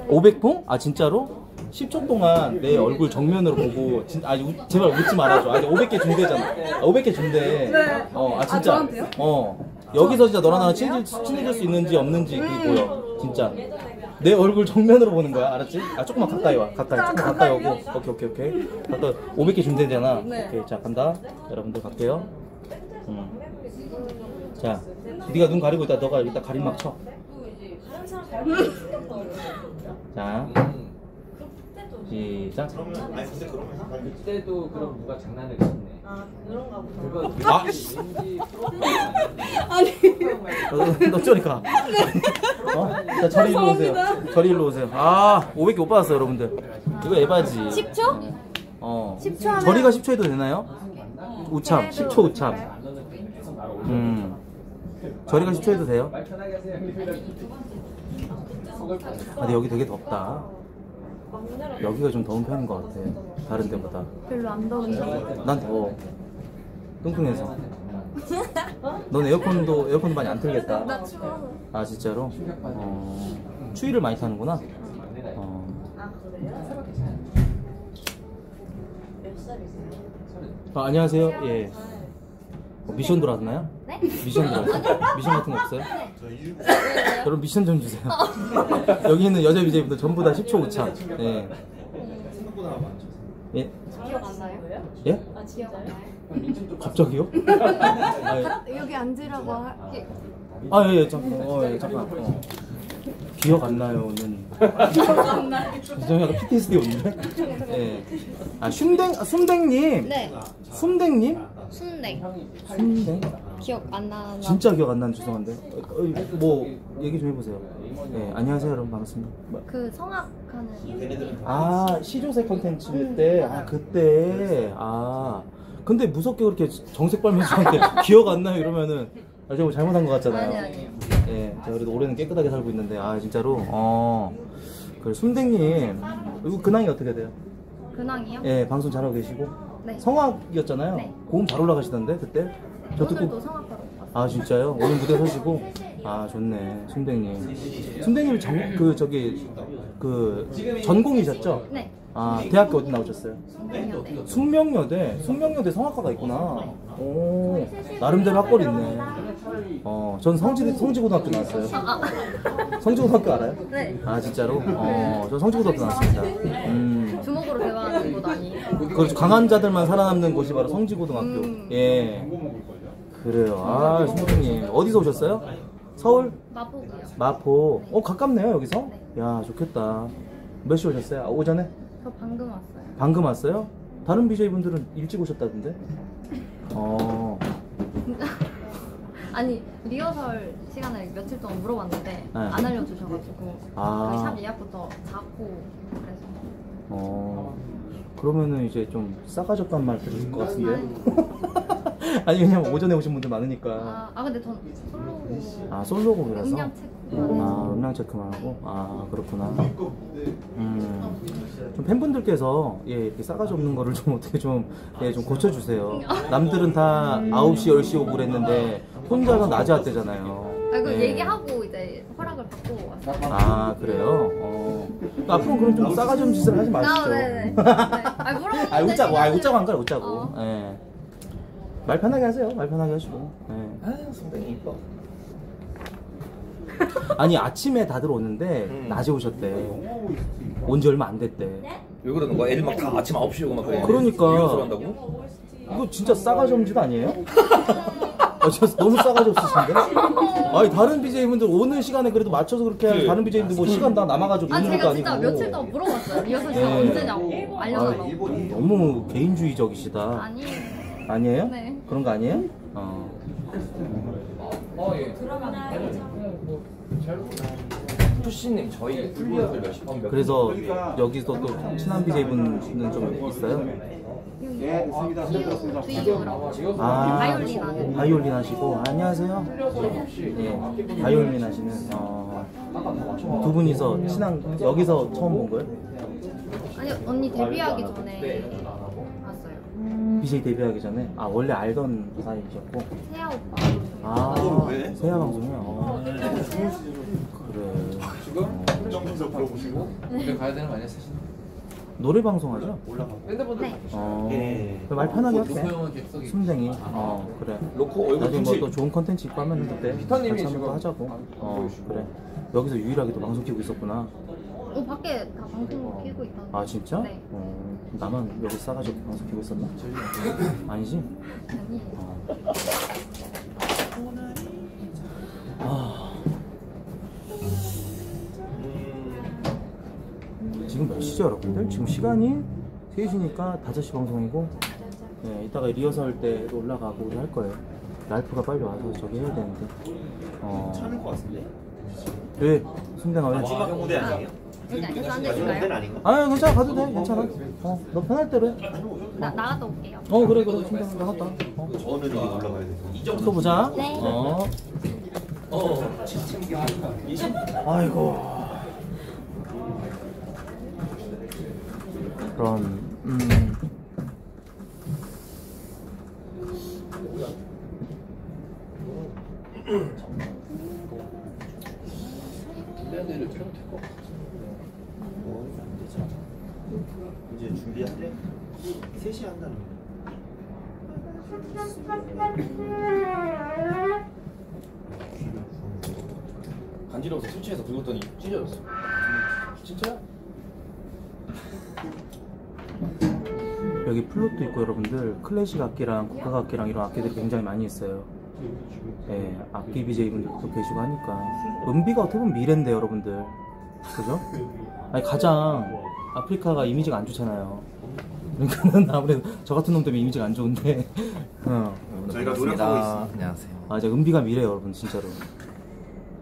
500풍? 아 진짜로? 10초 동안 내 얼굴 정면으로 보고 진, 아니 우- 제발 웃지 말아줘. 아니 500개 준대잖아. 아, 500개 준대. 네. 어, 아 아, 진짜. 저한테요? 어. 여기서 진짜 너랑 나랑 친해질, 친해질 수 있는지 없는지 그게 보여. 진짜. 내 얼굴 정면으로 보는 거야. 알았지? 아 조금만 가까이 와. 가까이. 조금 가까이 오고. 오케이 오케이 오케이. 가까이. 500개 준대잖아. 네. 오케이. 자 간다. 여러분들 갈게요. 음. 자, 네가 눈 가리고 있다. 너가 이따 가림막 쳐. 자, 시작. 그때도 그럼 누가 장난을 쳤네. 아 그런가 보다. 아, 너, 너 저리 가. 어? 자, 저리 일로 오세요. 저리 일로 오세요. 아, 500개 못 받았어, 여러분들. 이거 에바지. 10초? 어. 10초 하면- 저리가 10초 해도 되나요? 우참, 해도 10초 우참. 될까요? 음. 저리가 10초 해도 돼요? 하세요. 아, 근데 여기 되게 덥다. 여기가 좀 더운 편인 것 같아. 다른 데보다. 별로 안 더운데. 난 더워. 뚱뚱해서. 넌 에어컨도 에어컨도 많이 안 틀겠다. 나 추워서. 아 진짜로? 어, 추위를 많이 타는구나. 어. 아, 안녕하세요. 예. 어, 미션 들어왔나요? 네? 미션 들어왔어요? 미션 같은 거 없어요? 여러분 미션 좀 주세요. 여기 있는 여자 BJ분들 전부 다 10초 우참. 예. 예? 기억 안 나요? 예? 아 기억 안 나요? 갑자기요? 아, 예. 여기 앉으라고 하... 예. 아, 예, 예, 잠깐, 어, 예, 잠깐. 어. 기억 안 나요는. 이정이 약간 PTSD 오는데? 예. 아, 순댕, 아, 순댕님. 네. 순댕님? 순대. 순댕? 기억 안 나나? 진짜 기억 안 나는 죄송한데. 어, 어, 뭐, 얘기 좀 해보세요. 예, 안녕하세요, 여러분. 반갑습니다. 뭐, 그 성악하는 아, 시조새 컨텐츠 때, 아, 그때, 아. 근데 무섭게 그렇게 정색 빨면서 저한테 기억 안 나요 이러면은, 아, 제가 뭐 잘못한 것 같잖아요. 아니 아니. 예, 제가 그래도 올해는 깨끗하게 살고 있는데, 아, 진짜로, 어. 그, 순댕님, 이거 근황이 어떻게 돼요? 근황이요? 예, 방송 잘하고 계시고. 네. 성악이었잖아요. 네. 고음 잘 올라가시던데, 그때? 저 오늘도 듣고. 성악하러 왔어요. 아, 진짜요? 오늘 무대 서시고? 아, 좋네. 순댕님. 순댕님 전, 그, 저기, 그, 전공이셨죠? 네. 아, 대학교 어디 나오셨어요? 숙명여대. 숙명여대 성악과가 있구나. 오, 나름대로 학벌 있네. 어, 전 성지, 성지고등학교 나왔어요. 성지고등학교 알아요? 네. 아, 진짜로? 어, 저 성지고등학교 나왔습니다. 음. 주먹으로 대화하는 곳 아니에요? 그렇죠. 강한 자들만 살아남는 곳이 바로 성지고등학교. 음. 예. 그래요. 아, 신부님. 어디서 오셨어요? 서울? 마포구요. 마포. 어, 가깝네요, 여기서? 야, 좋겠다. 몇 시 오셨어요? 아, 오전에? 저 방금 왔어요. 방금 왔어요? 다른 BJ분들은 일찍 오셨다던데? 어, 아니 리허설 시간을 며칠 동안 물어봤는데 안 알려주셔가지고 아. 그샵 예약부터 잡고 그래서 어. 그러면은 이제 좀 싸가지 없단 말 들으실 것 같은데? 아니, 왜냐면 오전에 오신 분들 많으니까. 아, 아 근데 전 솔로 아, 솔로곡이라서? 음량 체크 아, 음량 체크만 하고? 아, 그렇구나. 음, 좀 팬분들께서, 예, 이렇게 싸가지 없는 거를 좀 어떻게 좀, 예, 좀 고쳐주세요. 남들은 다 9시, 10시 오고 그랬는데, 혼자서 낮에 왔대잖아요. 아 이거 예. 얘기하고 이제 허락을 받고 왔어요. 아, 그래요? 어. 앞으로 그럼 좀 싸가지 없는 짓을 하지 마시죠. 아, 네네. 네. 아 물어봤는데 아, 웃자고, 아, 웃자고 한 거야, 웃자고. 어. 예. 말 편하게 하세요. 말 편하게 하시고. 예. 아유 상당히 이뻐. 아니, 아침에 다들 오는데, 음. 낮에 오셨대. 온 지 얼마 안 됐대. 왜 그러는 거야? 애들 막 다 아침 9시에 오고 막 그래. 그러니까. 한다고? 이거 진짜 싸가지 없는 짓 아니에요? 아, 진짜 너무 싸가지 없으신데? 아니, 다른 BJ분들 오는 시간에 그래도 맞춰서 그렇게 하는 다른 BJ분들 뭐 시간 다 남아가지고 아 있는 제가 것도 진짜 아니고. 며칠 동안 물어봤어요. 리허설 시간 예. 언제냐고 알려달라고. 아, 너무 개인주의적이시다. 아니 아니에요? 네. 그런 거 아니에요? 어. 어 예. 푸시님 저희 풀리어설 몇 시? 어, 몇 그래서 여기서 또 친한 BJ분은 좀 있어요? 뒤이라고 아, 바이올린 하는. 바이올린 하시고. 아, 안녕하세요. 예, 바이올린 하시는, 어, 두 분이서 친한, 여기서 처음 본 거예요? 아니 언니 데뷔하기 전에 왔어요. BJ 데뷔하기 전에? 아, 원래 알던 사이셨고. 세아 오빠. 아, 세야 방송이요? 어. 그래. 집에 가야 되는 거 아니야 사실? 노래 방송하죠? 밴드분들 네. 어, 말 편하게 할게. 형은 객석이 순댕이. 어, 그래. 로코 얼굴 나중에 굳이 뭐또 좋은 컨텐츠 있고 하면 그때 피터님이 같이 한번 또 지금 하자고. 안 어. 그래. 여기서 유일하게 또 방송 키고 있었구나. 어 밖에 다 방송 키고 있던데. 아, 진짜? 네. 어, 나만 여기 싸가지고 방송 키고 있었나? 아니지? 아니. 아. 지금 몇 시죠, 여러분들? 지금 시간이 3시니까 5시 방송이고, 네, 이따가 리허설 때로 올라가고 우리 할 거예요. 랄프가 빨리 와서 저기 해야 되는데. 어. 참을 것 같은데. 왜? 순댕아 왜? 마지막 무대 아니에요? 여기 앉아서 앉으실까요? 아 괜찮아 가도 돼 괜찮아 어, 너 편할 대로 해. 나, 나갔다 올게요. 어 그래 그래 진짜 나갔다 어. 또 보자 네. 어. 아이고 그럼 음. 이제 준비할 때 3시 한다는 거. 간지러워서 술 취해서 긁었더니 찢어졌어. 진짜? 여기 플룻도 있고 여러분들 클래식 악기랑 국악 악기랑 이런 악기들이 굉장히 많이 있어요. 예, 악기 BJ분들도 계시고 하니까 음비가 어떻게 보면 미래인데 여러분들 그죠? 아니 가장 아프리카가 이미지가 안 좋잖아요. 그러니까는 아무래도 저 같은 놈 때문에 이미지가 안 좋은데 어. 저희가 노력하고 있습니다. 안녕하세요. 아, 이제 은비가 미래예요, 여러분, 진짜로.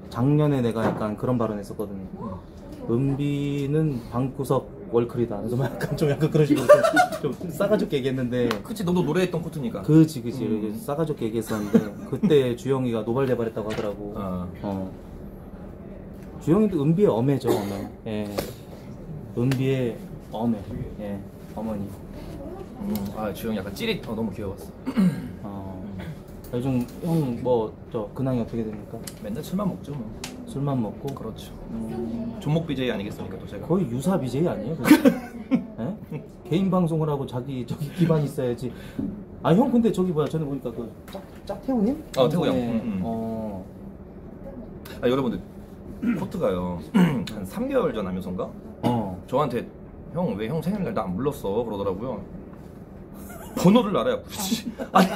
작년에 내가 약간 그런 발언 했었거든요. 은비는 방구석 월클이다. 그래서 막 약간 좀 약간 그런 식으로 좀, 좀 싸가지고 얘기했는데. 그치 너도 노래했던 코트니까. 그지, 그지. 이렇게 싸가지고 얘기했었는데, 그때 주영이가 노발대발했다고 하더라고. 어. 어. 주영이도 은비의 어매죠, 어매. 예. 은비의 어매. 예. 어머니. 음, 아 주영이 약간 찌릿. 어 너무 귀여웠어. 어. 요즘 형 뭐 저 근황이 어떻게 됩니까? 맨날 술만 먹죠 뭐. 술만 먹고 그렇죠. 음, 존목 BJ 아니겠습니까 또 제가. 거의 유사 BJ 아니에요? 예? 개인 방송을 하고 자기 저기 기반 있어야지. 아 형 근데 저기 뭐야 전에 보니까 그 짝, 짝태우님? 어, 태우 형. 방송에, 음, 음. 어. 아 여러분들 코트가요 한 3개월 전 하면서인가 어. 저한테 형 왜 형 생일날 나 안 불렀어 그러더라고요. 번호를 알아야 부르지. 아니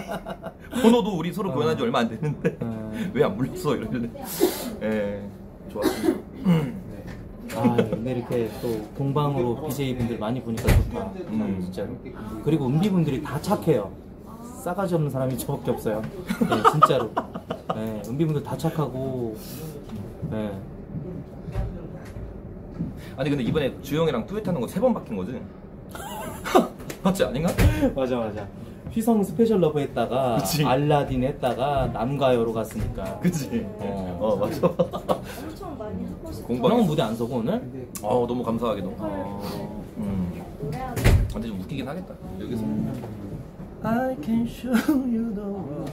번호도 우리 서로 교환한 지 얼마 안 됐는데 어. 왜안 불렀어 이러는데. 예 좋았습니다. 아 근데 이렇게 또 공방으로 BJ 분들 많이 보니까 좋다. 음. 진짜로. 그리고 은비 분들이 다 착해요. 싸가지 없는 사람이 저밖에 없어요. 네, 진짜로. 네, 은비 분들 다 착하고. 네. 아니 근데 이번에 주영이랑 듀엣하는 거 세 번 바뀐 거지? 맞지 아닌가? 맞아 맞아. 휘성 Special Love 했다가 그치. 알라딘 했다가 남가요로 갔으니까. 그치? 어. 어 맞아. 엄청 많이 하고 싶어. 공방. 형은 무대 안 서고 오늘? 어 너무 감사하게도. 어. 음. 근데 좀 웃기긴 하겠다 여기서. I can show you the world.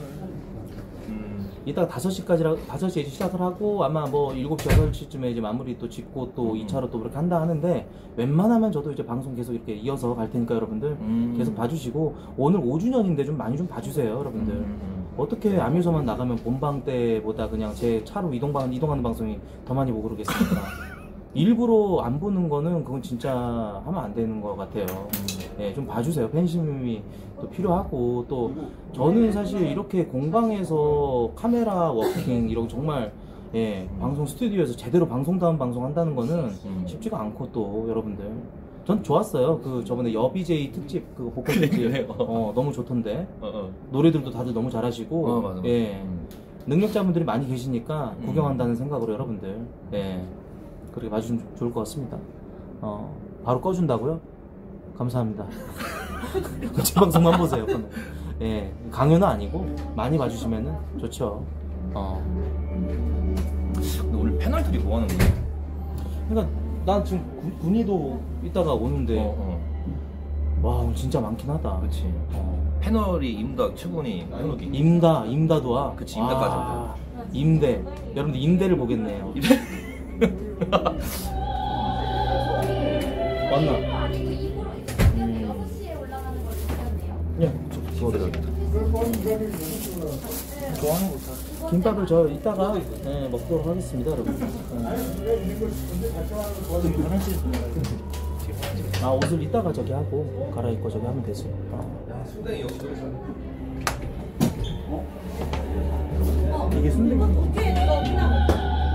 음. 이따가 5시까지라 5시에 이제 시작을 하고 아마 뭐 7시 8시쯤에 이제 마무리 또 짓고 또 음. 2차로 또 그렇게 한다 하는데 웬만하면 저도 이제 방송 계속 이렇게 이어서 갈 테니까 여러분들 음. 계속 봐주시고 오늘 5주년인데 좀 많이 좀 봐주세요 여러분들 음. 어떻게 아뮤서만 나가면 본방 때보다 그냥 제 차로 이동방, 이동하는 방송이 더 많이 보고 그러겠습니까 일부러 안 보는 거는 그건 진짜 하면 안 되는 것 같아요 예, 좀 봐주세요. 팬심이 또 필요하고 또 저는 사실 이렇게 공방에서 카메라 working 이런 정말 예, 방송 스튜디오에서 제대로 방송다운 방송 한다는 거는 음. 쉽지가 않고 또 여러분들 전 좋았어요. 그 저번에 여BJ 특집 그 보컬 특집. 어, 너무 좋던데 어, 어. 노래들도 다들 너무 잘하시고 어, 맞아, 맞아. 예. 음. 능력자분들이 많이 계시니까 음. 구경한다는 생각으로 여러분들 예 그렇게 봐주시면 좋을 것 같습니다. 어 바로 꺼준다고요? 감사합니다. 제 방송만 보세요. 예 강요는 아니고 많이 봐주시면은 좋죠. 어 근데 오늘 패널들이 뭐 하는 거야? 그러니까 난 지금 군- 군의도 이따가 오는데 어, 어. 와 진짜 많긴 하다. 그치. 어. 패널이 임덕, 최군이, 현욱이. 임다 임다도 와. 그치, 임다까지 아, 임대 여러분들 임대를 보겠네요. 맞나? 음. 예, 그거 들어야겠다. 좋아하는 거 사. 김밥을 저 이따가 예, 먹도록 하겠습니다, 여러분. 예. 아 옷을 이따가 저기 하고 갈아입고 저기 하면 되지. 어. 이게 순대.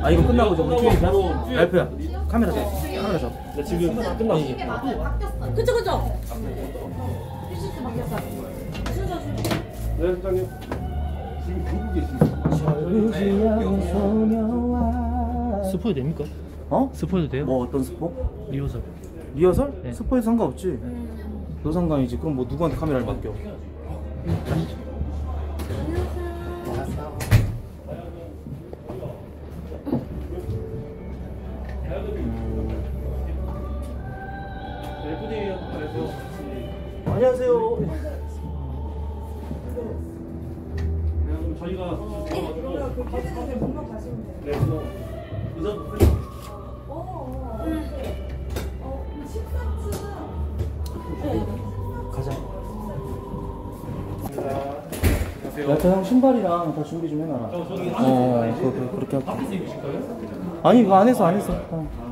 아 이거 끝나고 저 우리 팀이야? 알프야 카메라 잡. 카메라 잡. 나 지금 끝나. 이게. 그쵸 그쵸? 소녀와 스포이 됩니까? 어? 스포도 돼요? 뭐 어떤 스포? 리허설. 리허설? 네. 스포에 상관없지. 너 상관이지. 그럼 뭐 누구한테 카메라를 맡겨? 안녕하세요. 저희가 가자. 야, 저형 신발이랑 다 준비 좀 해놔라. 어, 그, 그, 그렇게 할게. 아니, 이거 안 했어, 안 했어. 어.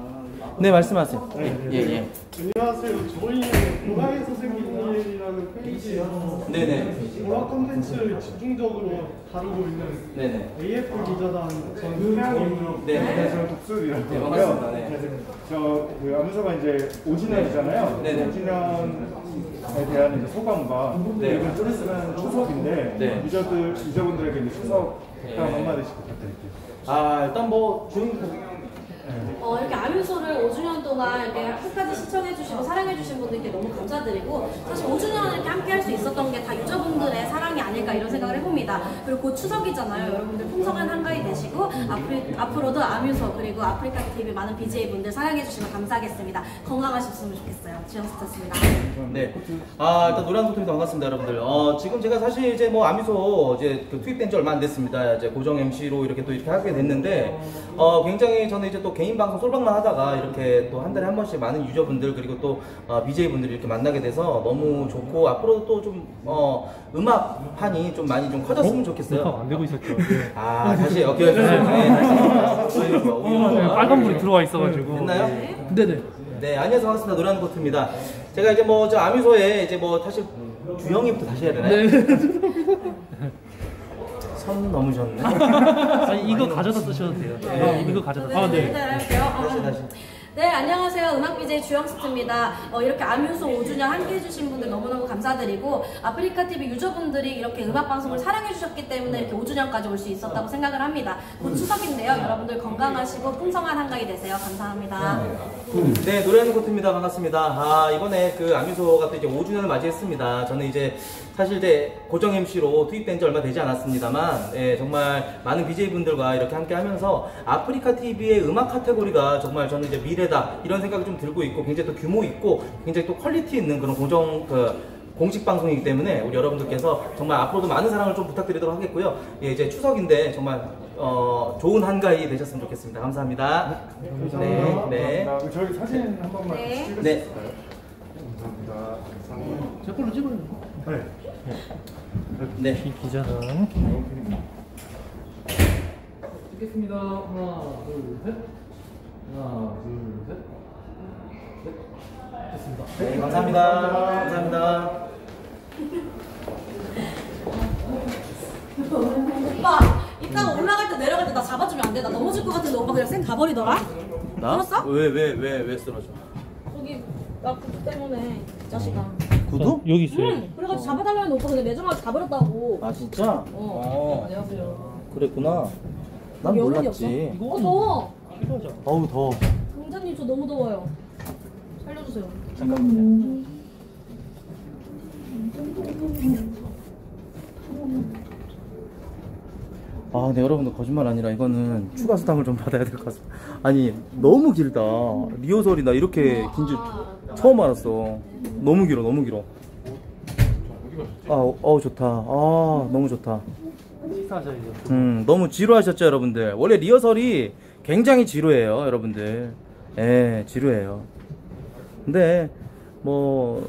네, 말씀하세요. 예, 예. 안녕하세요. 저희는 고라이 선생님이라는 페이지요. 네네. 보라 콘텐츠를 집중적으로 다루고 있는 네네. AF 기자단 전 소양이고요. 네. 네, 저는 독수리라고 네. 반갑습니다. 네. 저그 아무서가 이제 오진환이잖아요. 네네. 오진환에 대한 이제 소감과 네. 좀 있으면 추석인데 네. 유저들 유저분들에게 이제 추석 네. 딱 한마디씩 부탁드릴게요. 아, 일단 뭐, 중, 어, 이렇게 아뮤소를 5주년 동안 이렇게 끝까지 시청해주시고 사랑해주신 분들께 너무 감사드리고 사실 5주년을 이렇게 함께 할 수 있었던 게 다 유저분들의 사랑이 아닐까 이런 생각을 해봅니다. 그리고 곧 추석이잖아요. 여러분들 풍성한 한가위 되시고 앞으로, 앞으로도 아뮤소 그리고 아프리카 TV 많은 BJ 분들 사랑해주시면 감사하겠습니다. 건강하셨으면 좋겠어요. 지영스타였습니다. 네. 아, 일단 노란 소통도 반갑습니다, 여러분들. 어, 지금 제가 사실 이제 뭐 아미소 이제 그 투입된 지 얼마 안 됐습니다. 이제 고정 MC로 이렇게 또 이렇게 하게 됐는데, 어, 굉장히 저는 이제 또 개인 방송 솔방만 하다가 이렇게 또 한 달에 한 번씩 많은 유저분들 그리고 또 어, BJ 분들이 이렇게 만나게 돼서 너무 좋고 앞으로도 또좀 어, 음악판이 좀 많이 좀 커졌으면 좋겠어요. 녹화가 안 되고 있었죠. 아, 다시 어, 주세요. 네, 오늘 네, 빨간불이 들어와 있어가지고. 됐나요? 네네. 네, 안녕하세요. 반갑습니다. 노래하는 코트입니다. 제가 이제 뭐, 저 아미소에 이제 뭐, 사실, 주영이부터 다시 해야 되나요? 선 넘으셨네. 아니 이거 가져다 쓰셔도 돼요. 네, 이거 가져다. 아 네, 네. 네. 어. 네, 안녕하세요. 음악 BJ 주영스트입니다. 어, 이렇게 아뮤소 5주년 함께 해주신 분들 너무너무 감사드리고, 아프리카 TV 유저분들이 이렇게 음악 방송을 사랑해주셨기 때문에 이렇게 5주년까지 올 수 있었다고 생각을 합니다. 곧 추석인데요. 여러분들 건강하시고 풍성한 한가위 되세요. 감사합니다. 네, 노래하는 코트입니다. 반갑습니다. 아, 이번에 그 아미소가 또 이제 5주년을 맞이했습니다. 저는 이제 사실 이제 고정 MC로 투입된 지 얼마 되지 않았습니다만, 예, 정말 많은 BJ분들과 이렇게 함께 하면서 아프리카 TV의 음악 카테고리가 정말 저는 이제 미래다, 이런 생각이 좀 들고 있고, 굉장히 또 규모 있고, 굉장히 또 quality 있는 그런 고정, 그, 공식 방송이기 때문에 우리 여러분들께서 정말 앞으로도 많은 사랑을 좀 부탁드리도록 하겠고요. 예, 이제 추석인데 정말 어, 좋은 한가위 되셨으면 좋겠습니다. 감사합니다. 네, 네. 감사합니다. 저희 사진 한 번만 네. 찍을 네. 수 있을까요? 감사합니다. 제 걸로 찍어요. 네. 네. 이 기자는 찍겠습니다. 하나, 둘, 셋. 하나, 둘, 셋. 됐습니다. 네, 감사합니다. 감사합니다. 오빠, 이따가 올라갈 때 내려갈 때 나 잡아주면 안 돼? 나 넘어질 것 같은데 오빠 그냥 쌩 가버리더라? 나? 들었어? 왜, 왜, 왜, 왜 쓰러져? 저기, 나 구두 때문에, 이 자식아. 구두? 여기 있어요. 응, 그래가지고 잡아달라고 했는데 오빠 근데 매점 가서 가버렸다고. 아, 진짜? 어. 안녕하세요. 그랬구나. 난 연락이 몰랐지. 어, 더워. 어우, 더워. 공자님 저 너무 더워요. 살려주세요. 잠깐만요. 아, 근데 여러분들 거짓말 아니라 이거는 추가 수당을 좀 받아야 될 것 같습니다. 아니, 너무 길다. 리허설이 나 이렇게 긴줄 처음 알았어. 너무 길어, 너무 길어. 아, 어우, 좋다. 아, 너무 좋다. 음, 너무 지루하셨죠, 여러분들? 원래 리허설이 굉장히 지루해요, 여러분들. 예, 지루해요. 근데, 뭐,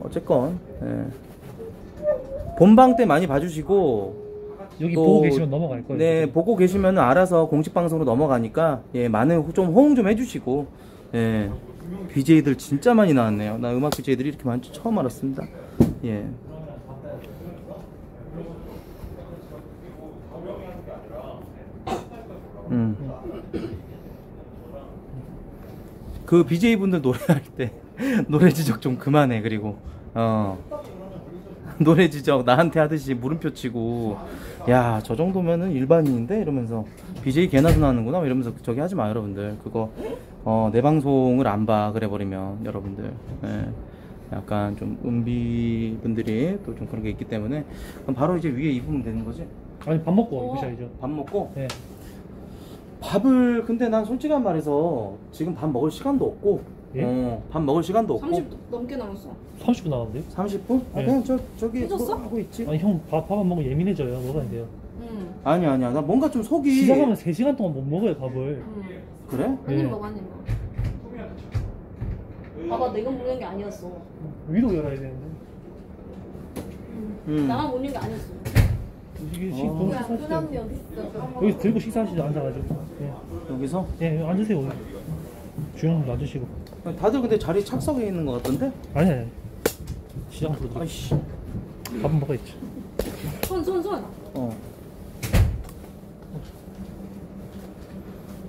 어쨌건, 예. 본방 때 많이 봐주시고, 여기 또- 보고 계시면 넘어갈 거예요. 네, 보고 계시면 알아서 공식 방송으로 넘어가니까, 예, 많은 호- 좀 호응 좀 해주시고, 예. BJ들 진짜 많이 나왔네요. 나 음악 BJ들이 이렇게 줄 처음 알았습니다. 예. 음. 그 BJ 분들 노래할 때 노래 지적 좀 그만해 그리고 어 노래 지적 나한테 하듯이 물음표 치고 야 저 정도면은 일반인인데? 이러면서 BJ 개나 소나 하는구나? 뭐 이러면서 저기 하지 마 여러분들. 그거 어, 내 방송을 안 봐 그래 버리면 여러분들. 예. 약간 좀 은비 분들이 또 좀 그런 게 있기 때문에. 그럼 바로 이제 위에 입으면 되는 거지? 아니 밥 먹고 입으셔야죠. 밥 먹고? 네. 밥을 근데 난 솔직한 말해서 지금 밥 먹을 시간도 없고 예? 어, 밥 먹을 시간도 없고 30 넘게 남았어. 30분 나왔는데요? 30분? 아, 네. 그냥 저 저기 해줬어? 뭐 하고 있지 아니 형밥밥안 먹으면 예민해져요. 먹어야 돼요. 응. 아니 아니야 나 뭔가 좀 속이 시작하면 3시간 동안 못 먹어요 밥을. 그래? 한입 네. 먹어 한입 먹어. 봐봐 내가 먹는 게 아니었어. 위로 열어야 되는데. 음. 나만 먹는 게 아니었어. 이게 식 어. 너무 야 식사하시죠. 그남이 어디 있어? 여기 들고 식사하시죠 앉아가지고. 예. 여기서? 예 앉으세요. 여기. 주영 놔주시고. 다들 근데 자리 착석해 있는 것 같던데? 아니 아니. 시장 들어. 아이씨. 밥은 먹어야지. 손 손 손. 어.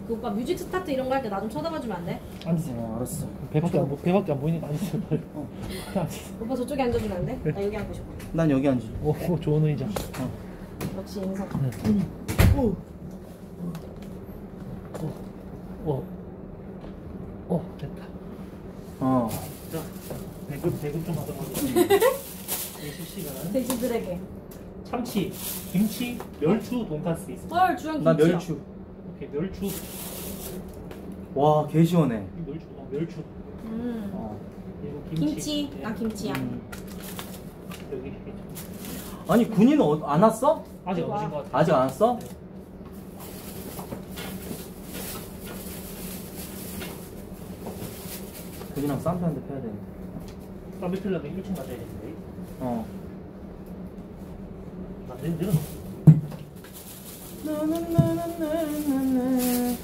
그 오빠 music start 이런 거 할 때 나 좀 쳐다봐주면 안 돼? 앉으세요. 어 알았어. 배밖에 안, 보- 배밖에 안 보이니까 앉으세요. 빨리. 앉으세요. 오빠 저쪽에 앉아주면 안 돼? 나 여기 앉고 싶어. 난 여기 앉지. 오, 오 좋은 의자. 역시 인성. 오. 오. 오 됐다. 어. 자 배급 배급 좀 하도록 하겠습니다. 네, 실시간. 돼지들에게. 참치, 김치, 멸추, 돈가스 있어. 헐 주영 나 김치야. 멸추. 오케이 멸추. 와, 개 시원해. 멸추. 어, 멸추. 음. 어. 그리고 김치. 나 김치야. 음. 여기 아니 군인 어, 안 왔어? 아직 안 오신 것 같아요. 아직 안 왔어? 군이랑 쌈표 한대 패야 되는데. 쌈배필려면 1층 가셔야 되는데. 어. 아, 내, 내려놓 나나나나나나나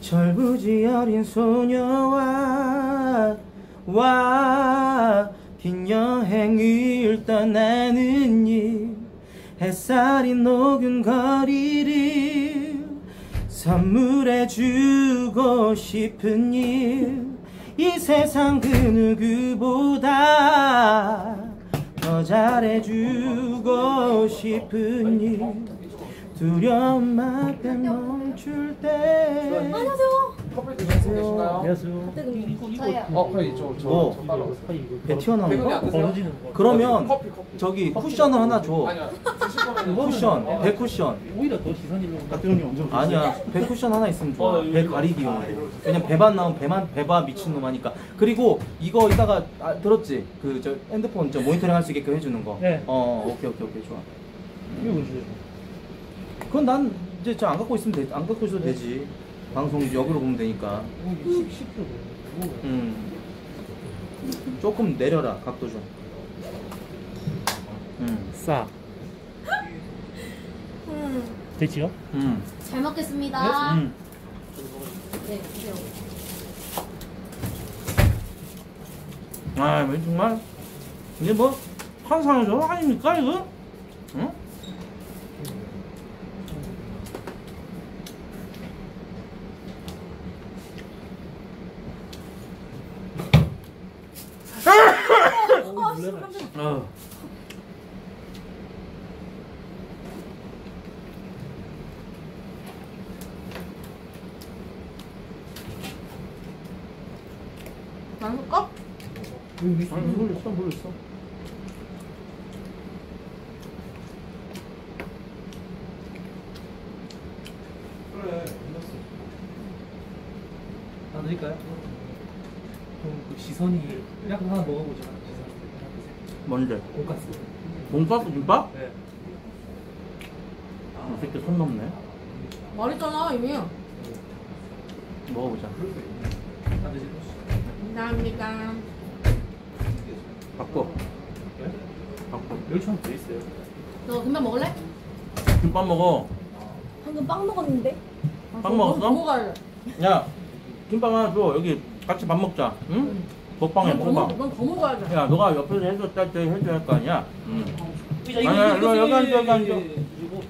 철부지 어린 소녀와 와긴 여행을 떠나는 일 햇살이 녹은 거리를 선물해주고 싶은 일 이 세상 그 누구보다 더 잘해주고 싶은 일 두려움 앞에 멈출 때. 커플 드시고 안녕하세요. 저예요. 어, 거의 저, 저, 뭐? 저 따라오세요. 배 튀어나온 배경이 안 거? 되세요? 벌어지는 거. 그러면 커피, 커피. 저기 쿠션을 하나 줘 드실 거면 쿠션 배 쿠션 오히려 더 시선 일로 온다. 아니야 배 쿠션 하나 있으면 좋아 배 가리기 용으로 왜냐면 배만 나오면 배만 배봐 미친 놈 하니까 그리고 이거 이따가 아, 들었지 그 저 핸드폰 저 모니터링 할 수 있게끔 해주는 거 네. 어 오케이 오케이 오케이 좋아 이거 보여주세요. 그건 난 이제 저 안 갖고 있으면 돼, 안 갖고 있어도 되지 방송 역으로 보면 되니까 여기 10, 10kg. 음 조금 내려라 각도 좀 음. 싸. 음. 됐지요? 음. 잘 먹겠습니다. 음. 네, 드세요. 아, 왜 정말 이게 뭐 환상의 조 아닙니까 이거? 응? 어. 맛있을까? 여기 아니 모르겠어 모르겠어. 안 드릴까요? 좀 그 시선이 약간 하나 먹어보죠. 뭔데? 돈가스. 돈가스 김밥? 네. 이 새끼 손 넘네. 맛있잖아 이미. 먹어보자. 감사합니다. 바꿔. 네? 바꿔. 멸치 한더 있어요. 너 금방 먹을래? 김밥 먹어. 방금 빵 먹었는데. 빵 먹었어? 더 먹을래. 야, 김밥 하나 줘. 여기 같이 밥 먹자. 응? 먹방해 먹- 먹방. 넌더 먹어야지. 야, 너가 옆에서 해줬다 때 해줘야 할 거 아니야? 응. 아니야, 이거 여기, 앉아, 여기 앉아.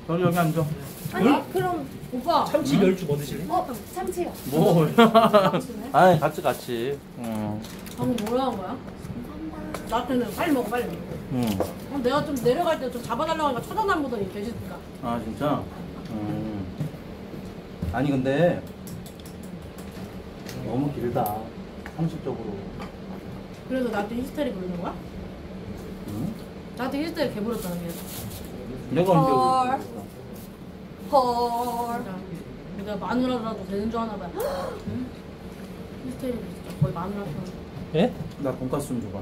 저기 여기 앉아. 아니 그럼 오빠. 참치 멸치 뭐 드실래? 어 참치요. 뭐? 아이, 같이 같이. 응. 방금 뭐라 한 거야? 나한테는 빨리 먹어 빨리. 먹어. 음. 어, 내가 좀 내려갈 때 좀 잡아달라고 하니까 쳐다만 보더니 계시니까. 아 진짜? 음. 아니 근데 너무 길다 상식적으로 그래서 나한테 히스테리 부르는 거야? 응? 나한테 히스테리 개 부렸잖아, 걔. 내가 헐. 언제 헐. 내가 마누라라도 되는 줄 아나 봐. 응? 히스테리 진짜 거의 마누라. 예? 나 돈가스 좀 줘봐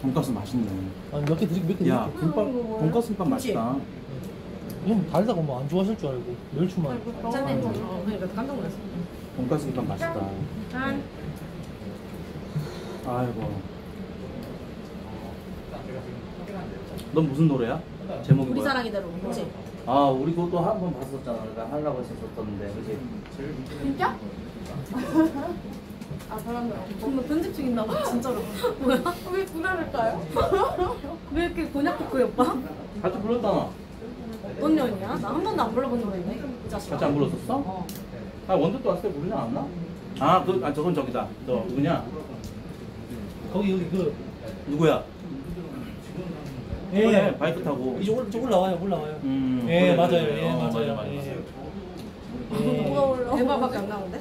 돈가스 맛있네 아니 몇개 드리고 몇개 야 김밥 돈가스 김밥 맛있다 형 달다고 뭐안 좋아하실 줄 알고 멸치만 짠해. 어, 그러니까 깜짝 놀랐어. 돈가스 김밥 맛있다 짠. 아이고 넌 무슨 노래야? 제목이 우리 뭐야? 사랑이대로. 그치? 아 우리 그것도 한 번 봤었잖아 내가 하려고 했었었는데 그지? 진짜? 아, 사람들 엄청 편집 중인가 봐, 진짜로. 뭐야? 왜 불안할까요? 왜 이렇게 곤약 토크 오빠? 같이 불렀잖아 어떤 년이야? 나 한 번도 안 불러본 노래인데? 이 자식. 같이 안 불렀었어? 어. 아 원더도 왔을 때 부르지 않았나? 아, 그, 아 저건 저기다 너 누구냐? 거기 여기 그 누구야? 예. 그래, 바이크 타고 이제 올, 이제 올라와요 올라와요 음, 예 그래, 맞아요 그래. 예 어, 맞아요 맞아, 맞아. 예. 누가 올라? 대박밖에 안 나오는데?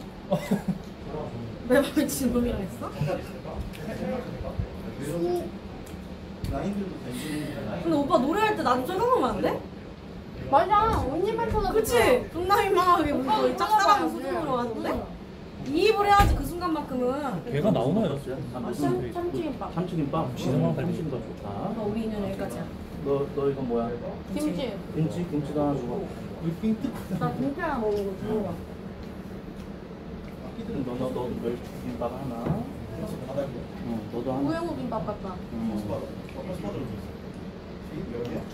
내 밤에 진범이랑 했어? 근데 오빠 노래할 때 나도 생각하면 안 돼? 맞아. 언니만 쳐다. 그치? 동남이 망하게 짝사랑 수준으로 하던데? 이입을 해야지 그 순간만큼은 걔가 나오나요? 참- 참치김밥 참치김밥 지성아. 참치김밥 좋다 어, 우리 인연 여기까지야 너, 너 이건 뭐야? 김치. 김치? 김치도 하나 주고 나 김치랑 먹는 거 좋아. 너, 너, 너 멸치김밥 하나 응, 너도 하나 우영우 김밥 같다.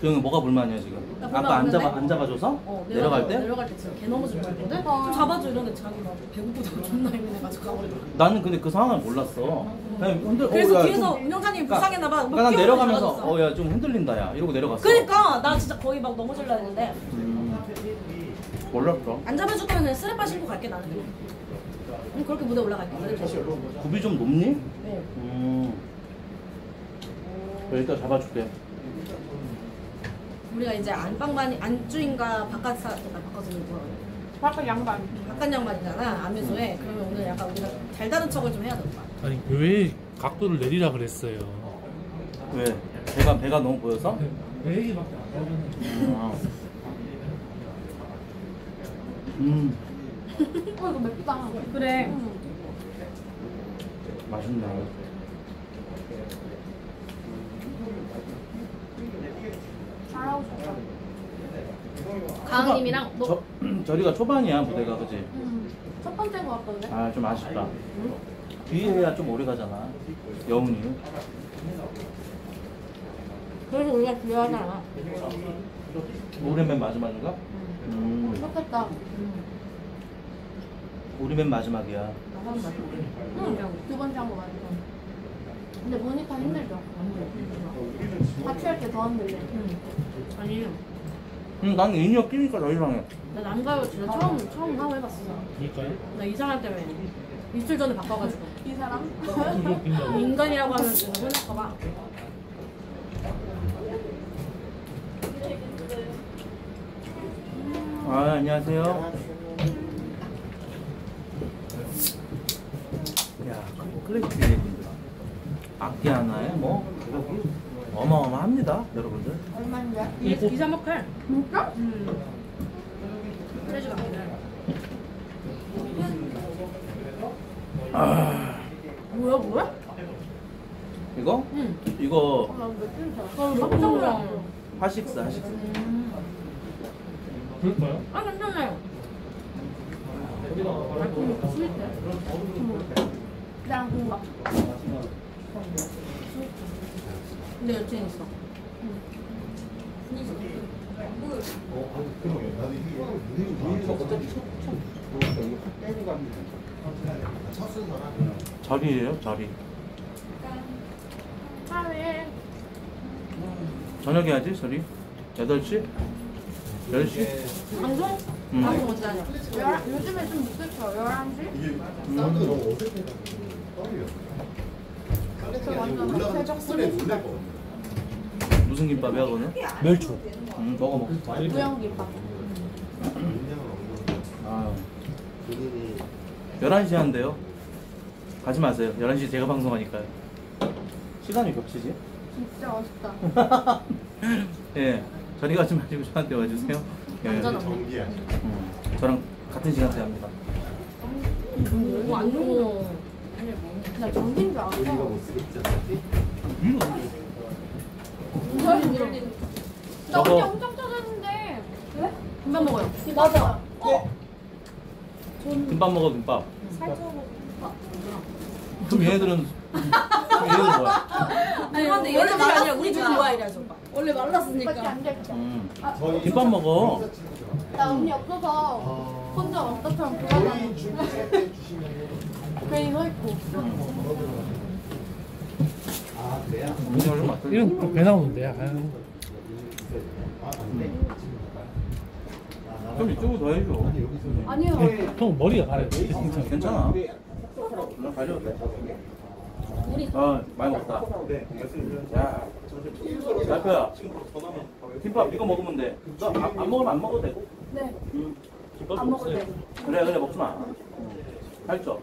주영이 뭐가 불만이야 지금? 나 불만 아까 안 없는데? 잡아, 안 잡아줘서? 어, 내려갈 때? 내려갈 때 진짜 개 넘어질 뻔 했거든? 좀 잡아줘 이러는데 자기 막 배고프다고 존나 예민해가지고 가버리더라 나는 근데 그 상황을 몰랐어 그냥 흔들, 그래서 어, 야, 뒤에서 좀- 운영자님이 그러니까- 불쌍했나봐 그러니까 난 내려가면서 어야 좀 흔들린다 야 이러고 내려갔어 그러니까 나 진짜 거의 막 넘어질라 했는데 음, 몰랐어 안 잡아줄 거면 그냥 쓰레빠 신고 갈게 나는 응, 그렇게 무대 올라갈게. 굽이 좀 높니? 네. 음. 그래, 일단 잡아줄게 우리가 이제 안방만이 안주인가 바깥 사 그러니까 뭐라 그래 바깥 양반. 바깥 양말이잖아 안면소에 그러면 오늘 약간 우리가 달다른 척을 좀 해야 된다 아니 왜 각도를 내리라 그랬어요 왜? 배가 배가 너무 보여서? 왜 얘기밖에 안 하잖아요 아. 음 어 이거 맵다. 그래 맛있네 잘하고. 가은님이랑 너 저, 저리가 초반이야 무대가 그지? 음. 첫 번째인 거 같던데? 아 좀 아쉽다 뒤에 해야 좀 오래 가잖아 여운이 그래서 우리가 귀하잖아 우리 맨 마지막인가? 음. 좋겠다. 우리 맨 마지막이야 응. 두 번째 한거 맞아. 근데 보니까 힘들죠. 같이 할 때 더 힘들래. 아니 음, 난 in-ear 끼니까 더 이상해. 나 남가요. 진짜 처음 처음 하고 해봤어. 그러니까요. 나 이 사람 때문에. 이틀 전에 바꿔가지고. 이 사람? 인간이라고 하면 진짜 혼날까봐. 아 안녕하세요. 야 클래식 악기 하나에 뭐 어마어마합니다 여러분들 얼마인데? 이 기사먹해 진짜? 음 아니라 아 뭐야 뭐야? 이거? 응 이거 나 며칠 전. 그럼 깜짝 놀랐어 하식스 하식스 그럴까요? 아 괜찮아요 아 스윗해 나랑 공감. 근데 여친 있어 절이에요 절이 하루에 저녁에 하지 절이 8시? 10시? 방송? 음. 방송 어디 다녀? 열, 요즘에 좀. 11시? 너무 어색해. 저 완전 새벽 스트레스. 무슨 김밥이야 그거는? 멸치. 응 먹어 먹어. 무영김밥. 아 11시에 한대요. 가지 마세요. 11시 제가 방송하니까요. 시간이 겹치지? 진짜 맛있다. 예. 저리 가지 마시고 저한테 와주세요. 예. 완전 안 음, 저랑 같은 시간대 합니다. 오, 안좋 고. 나 정신 줄 알았어. 나 저거- 언니 엄청 찾았는데. 왜? 금방 먹어요. 맞아. 어? 김밥 먹어 김밥. 살쪄서. 그럼 얘네들은 그럼 얘네들 뭐야? 아니 근데 얘네들이 아니라 우리 둘 좋아해 이래서 원래 말랐으니까. 음. 김밥 먹어. 나 언니 없어서 혼자 왕따처럼 돌아다니 있고. 이런 배 나오는데. 좀 이쪽으로 더 해줘. 아니요. 형 머리가 가려. 진짜. 괜찮아. 나 가져도 돼. 아 많이 먹다. 야, 라표야. 김밥 이거 먹으면 돼. 너안 먹으면 안 먹어도 되고. 네. 음. 김밥 안 먹어도. 돼. 그래 그래 먹지 마. 살쪄.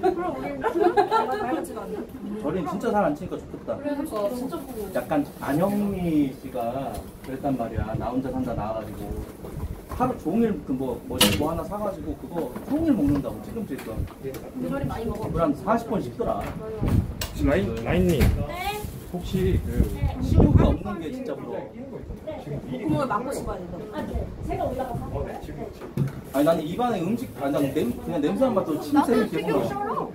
그럼 우리 닮았지가 않나? 저린 진짜 살안 찌니까 좋겠다. 그러니까 진짜 보고. 약간 안영미 씨가 그랬단 말이야. 나 혼자 산다 나와가지고 하루 종일 그뭐 뭐, 뭐 하나 사가지고 그거 종일 먹는다고 지금 지금 근데 저리 많이 먹어. 그걸 한 40번 씹더라. 라인 라인님 혹시 그 식욕이 없는 게 진짜 부러워. 목구멍을 막고 싶어야 된다 아니 나는 입안에 음식 아니 난 냄, 그냥 냄새만 맡아도 침샘이 계속 나. 싫어.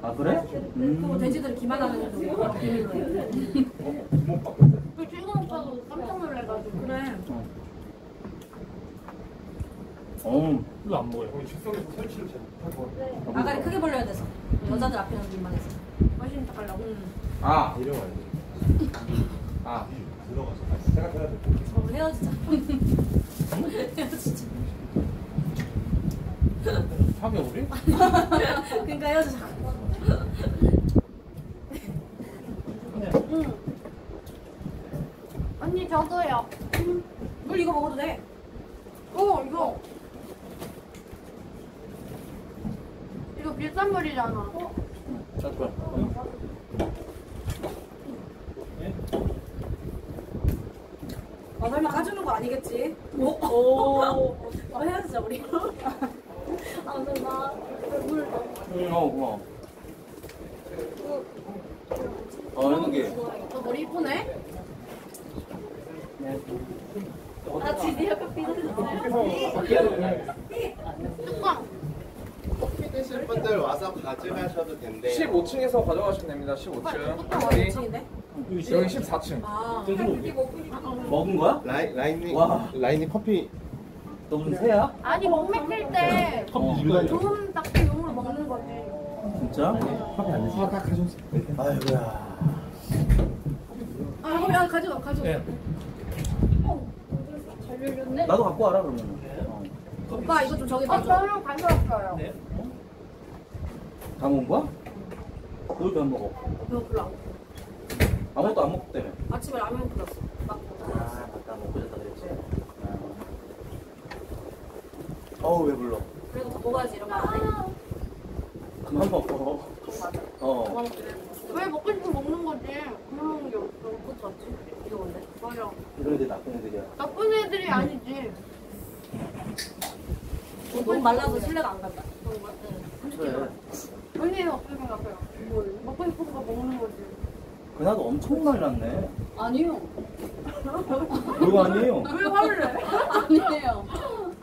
아 그래? 그리고 음. 돼지들은 기만하는 거 그 친구 오빠도 깜짝 놀래가지고. 그래 어. 이거 안 먹어요. 아가리 크게 벌려야 돼서 여자들 앞에는 민망해서 맛있는 척 하려고. 아. 아. 저 헤어지자. 헤어지자. 사겨 우리? 그러니까 헤어지자 응. 언니 저도요. 물 이거 먹어도 돼 어 이거. 이거 비싼 물이잖아. 잘 거야. 아 설마 가주는 거 아니겠지? 오, 오. 어, 헤어지자 우리 아 설마 물 응, 어 고마워. 어 이런 게. 너 머리 이쁘네? 아, 드디어 커피 뚜껑. 커피 드실 분들 와서 가져가셔도 된대요. 15층에서 됩니다. 15층. 뚜껑 어디 층인데? 여기 14층. 아, 먹은 거야? 라인 라인님 와. 라인님 커피 너 무슨 새야? 아니 목 맥힐 때 어. 좋은 딱지 용으로 먹는 거지. 진짜? 커피 안 드세요? 다 가져오세요. 아이고야. 아 그래 아, 가져가 가져가. 네. 잘 열렸네. 나도 갖고 와라 그러면. 어. 오빠 이거 좀 저기 아 봐줘 저는 가져왔어요. 다 먹은 거야? 그걸 왜안 먹어? 배고플라고 아무것도 안 먹고 때문에. 아침에 라면 끓였어 막아 맞다 먹고 잤다 그랬지? 아. 어우 왜 불러? 그래도 더 먹어야지 이런 거안 해. 그만 먹어. 어. 왜 먹고 싶으면 먹는 거지? 그만 먹는 게 없어. 그것도 맞지? 이거 뭔데? 맞아. 이런 애들 나쁜 애들이야. 나쁜 애들이 아니지. 너무 말라서 신뢰가 안 간다 그래. 언니는 어떻게 생각해요? 뭘? 먹고 싶은 거 먹는 거지. 그나도 엄청 많이 났네. 아니요 그거 아니에요. 왜 화를 내? 아니에요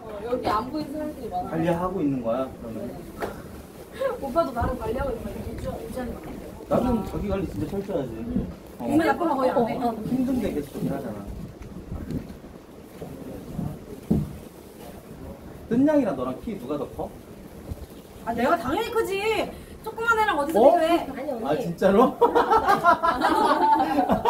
어, 여기 안 보이는 사람들이 많아 관리하고 있는 거야. 그러면. 오빠도 나름 관리하고 있는 거야 유지하는 거 나는 자기 관리 진짜 철저하지. 어. 몸에 나쁜 거 거의 안 해. 어, 힘든데 계속 좋긴 하잖아. 뜬양이랑 너랑 키 누가 더 커? 아 내가 당연히 크지 조그만 애랑 어디서 어? 비교해 아니 아 진짜로?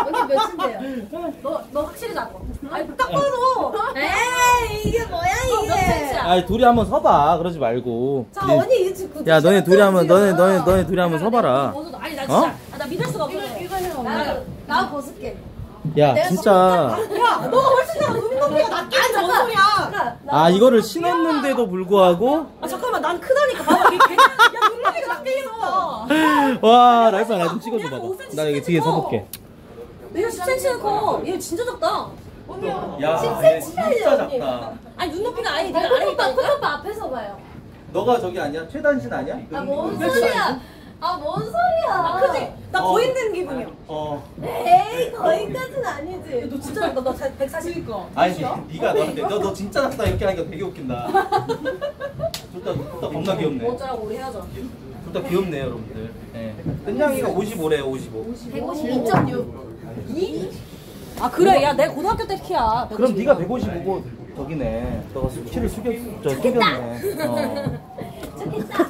언니 몇인데요? 너, 너 확실히 작아 아니 딱 봐도 에이 이게 뭐야 이게 아 둘이 한번 서봐. 그러지 말고. 자 네. 언니 이거 지금 야 너네 둘이 한번 너네 너네 너네 둘이 한번 서봐라. 아니 나 어? 진짜 아, 나 나도 나 벗을게. 야 내가 진짜 야, 너가 훨씬 눈높이가 낮게 하는 뭔 소리야? 아 이거를 신었는데도 불구하고 아 잠깐만, 난 크다니까. 봐봐, 이게 걔- 야 눈높이가 낮게 있어. 와 라이프야 나좀 찍어줘 봐봐 나 여기 뒤에 서볼게 내가 10cm는 커. 얘 진짜 작다. 언니야. 야, 10cm 얘 진짜 작다. 아니 눈높이가 아니 아, 내가 있다니까. 코토빠 앞에서 봐요. 너가 저기 아니야? 최단신 아니야? 아, 뭔 소리야? 아, 뭔 소리야? 아, 그지? 나 어. 거인 된 기분이야. 어 에이, 거기까지는 아니지. 너 진짜 작다. 나 140이니까. 아니 네가 너한테 너, 너 진짜 작다 이렇게 하니까 되게 웃긴다 둘다 둘다 겁나 귀엽네 어쩌라고 우리 헤어져. 둘 다 귀엽네요 여러분들 네. 뜬냥이가 55래요 55 152.6. 2? 아 그래, 야 내 고등학교 때 키야. 그럼 네가 155고 저기네 너가 수- 키를 숙였 저 숙였네 어. 좋겠다.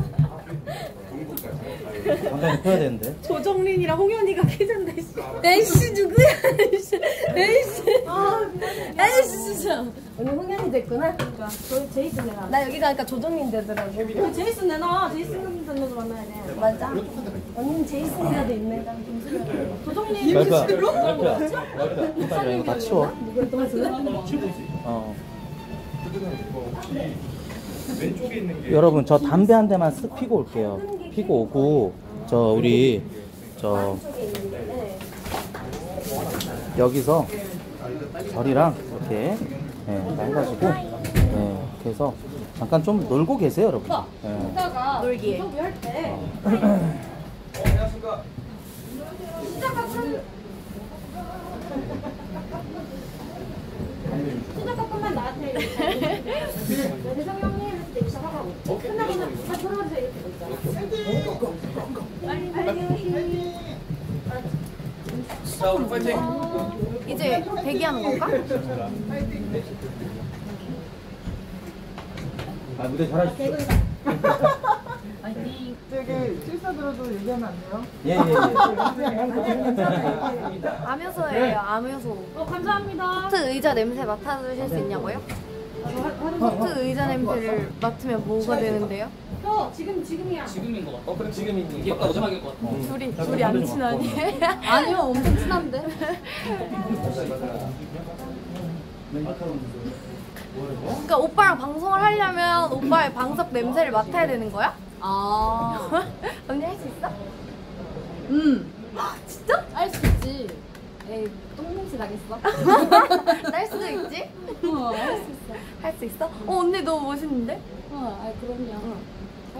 당장에 펴야 되는데 조정린이랑 홍현이가 키준대 씨. 에이씨 누구야? 에이씨. 에이씨. 에이씨 진짜. 언니 홍현이 됐구나. 저 제이슨 내가. 나 여기 가니까 조정민 되더라고. 그 제이슨 내놔. 제이슨 닮아서 만나야 돼. 맞아. 언니는 제이슨이라도 있네. 난 조정린 말파 별로? 말파 말파 이거 다 치워 누굴 또 봤어? 어. 왼쪽에 있는 게 여러분 저 담배 한 대만 쓱 피고 올게요 피고 오고 저 우리 저 여기서 절이랑 이렇게 예, 다 해가지고 예, 이렇게 해서 잠깐 좀 놀고 계세요 여러분 예. 이따가 놀기. 인터뷰 할때 시작 조금만 나한테 대성 형님 했을 때 이거 시작하고 끝나고 나면 다 돌아와주세요 이렇게 빨리 빨리 자 우리 파이팅 이제 대기하는 건가? 아 무대 잘하십시오 되게 실사 들어도 얘기하면 안 돼요? 예예예 암효소예요. 암효소. 어 감사합니다 코트 의자 냄새 맡아주실 수 있냐고요? 코트 의자 냄새를 맡으면 뭐가 되는데요? 어 지금 지금이야 지금인 것 같아. 어, 그럼 지금이니. 이게 마지막일 것 같아. 둘이 둘이 안 친하니? 아니요 엄청 친한데 그러니까 오빠랑 방송을 하려면 오빠의 방석 냄새를 맡아야 되는 거야? 아 언니 할 수 있어? 음. 진짜? 알수 있지 에이 똥냄새 나겠어? 날 수도 있지? 어할 수 있어 할 수 있어? 어 언니 너무 멋있는데? 어, 아 그럼요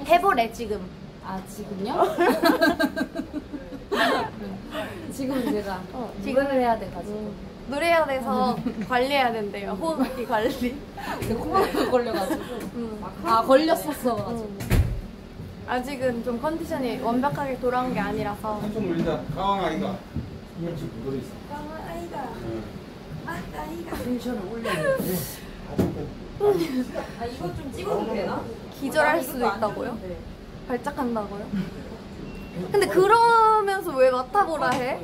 해보래 지금. 아 지금요? 지금 제가 어, 지금 해야 돼가지고 노래해야 돼서 관리해야 된대요. 호흡기 관리. 코로나 걸려가지고 음. 아 걸렸었어 가지고 아직은 좀 컨디션이 완벽하게 돌아온 게 아니라서. 좀 울리다. 강황 아이가. 아 이거 좀 찍어도 되나? 기절할 수도 있다고요? 발작한다고요? 근데 그러면서 왜 맡아보라 해?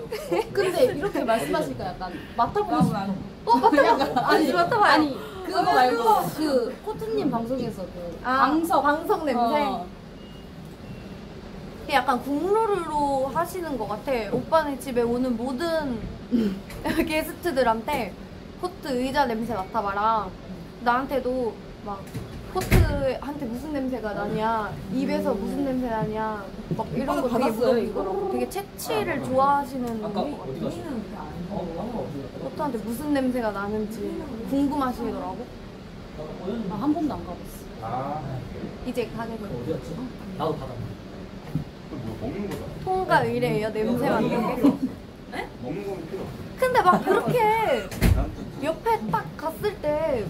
근데 이렇게 말씀하시니까 약간 맡아보고 싶어 어 맡아봐. 아니 맡아봐요. 아니 그거 말고 그 코트님 방송에서 그 아, 방석 방석 냄새. 어. 약간 국룰로 하시는 것 같아. 오빠네 집에 오는 모든 게스트들한테 코트 의자 냄새 맡아봐라. 나한테도 막 코트한테 무슨 냄새가 나냐, 입에서 무슨 냄새 나냐, 막 이런 거 되게 물어보더라고. 되게 채취를 좋아하시는 아까 것 어디 같아. 갔어? 코트한테 무슨 냄새가 나는지 궁금하시더라고. 아, 한 번도 안 가봤어 아, 이제 가게 돼. 어디였지? 나도 받아. 뭐 먹는 거다. 통과 의뢰예요, 냄새 맡는 게. 먹는 거면 필요 없어. 근데 막 그렇게 옆에 딱 갔을 때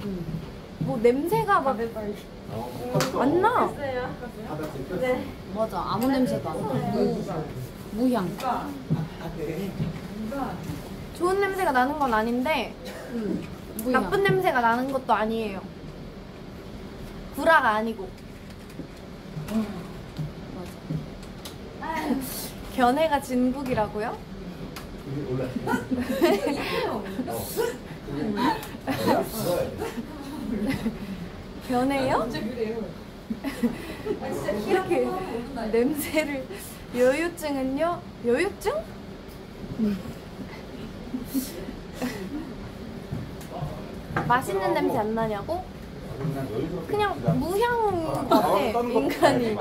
뭐 냄새가 막 안 나. 맞아 아무 냄새도 안 나. 무, 무향 좋은 냄새가 나는 건 아닌데 무향 나쁜 냄새가 나는 것도 아니에요. 구라가 아니고. 견해가 진국이라고요? 견해요? 이렇게 냄새를 여유증은요? 여유증? 맛있는 냄새 안 나냐고? 그냥 무향 같아 인간이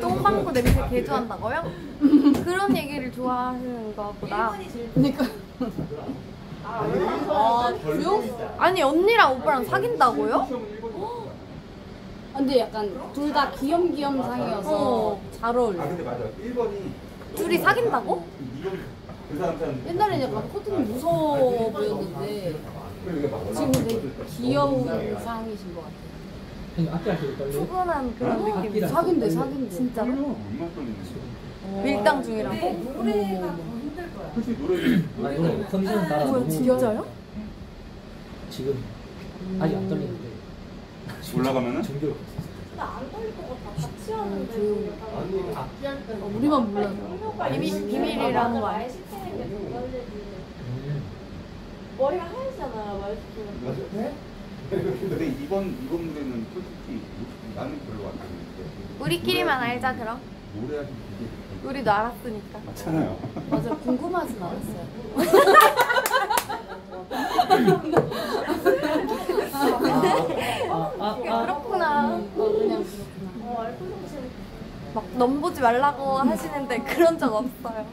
똥방구 냄새 개 좋아한다고요? 그런 얘기를 좋아하시는 거 보다 그러니까 아 그래요? 아니 언니랑 오빠랑 사귄다고요? 근데 약간 둘 다 귀염귀염상이어서 어. 잘 어울려. 아 근데 맞아 1번이 둘이 사귄다고? 옛날에 약간 코트는 무서워 보였는데 지금 되게 귀여운 상이신 것 같아요. 푸근한 그런 느낌 사귄대, 사귄대. 진짜로? 밀당 중이라고? 솔직히 노래 아 이거 컨디션 따라 뭐야 너무 진짜요? 지금 아직 안 떨리는데 올라가면은 나 안 걸릴 것 같아. 같이 하는데. 어, 우리만 몰라서. 비밀, 비밀이라는 거 아니야? 머리가 하얘잖아, 말투. 근데 이번 이번 노래는 솔직히 나는 별로 안 좋은데 우리끼리만 알자 그럼 노래하기 되게 우리도 알았으니까 많잖아요. 맞아, 궁금하진 않았어요. 그렇구나 어, 그냥 막 넘보지 말라고 하시는데 그런 적 없어요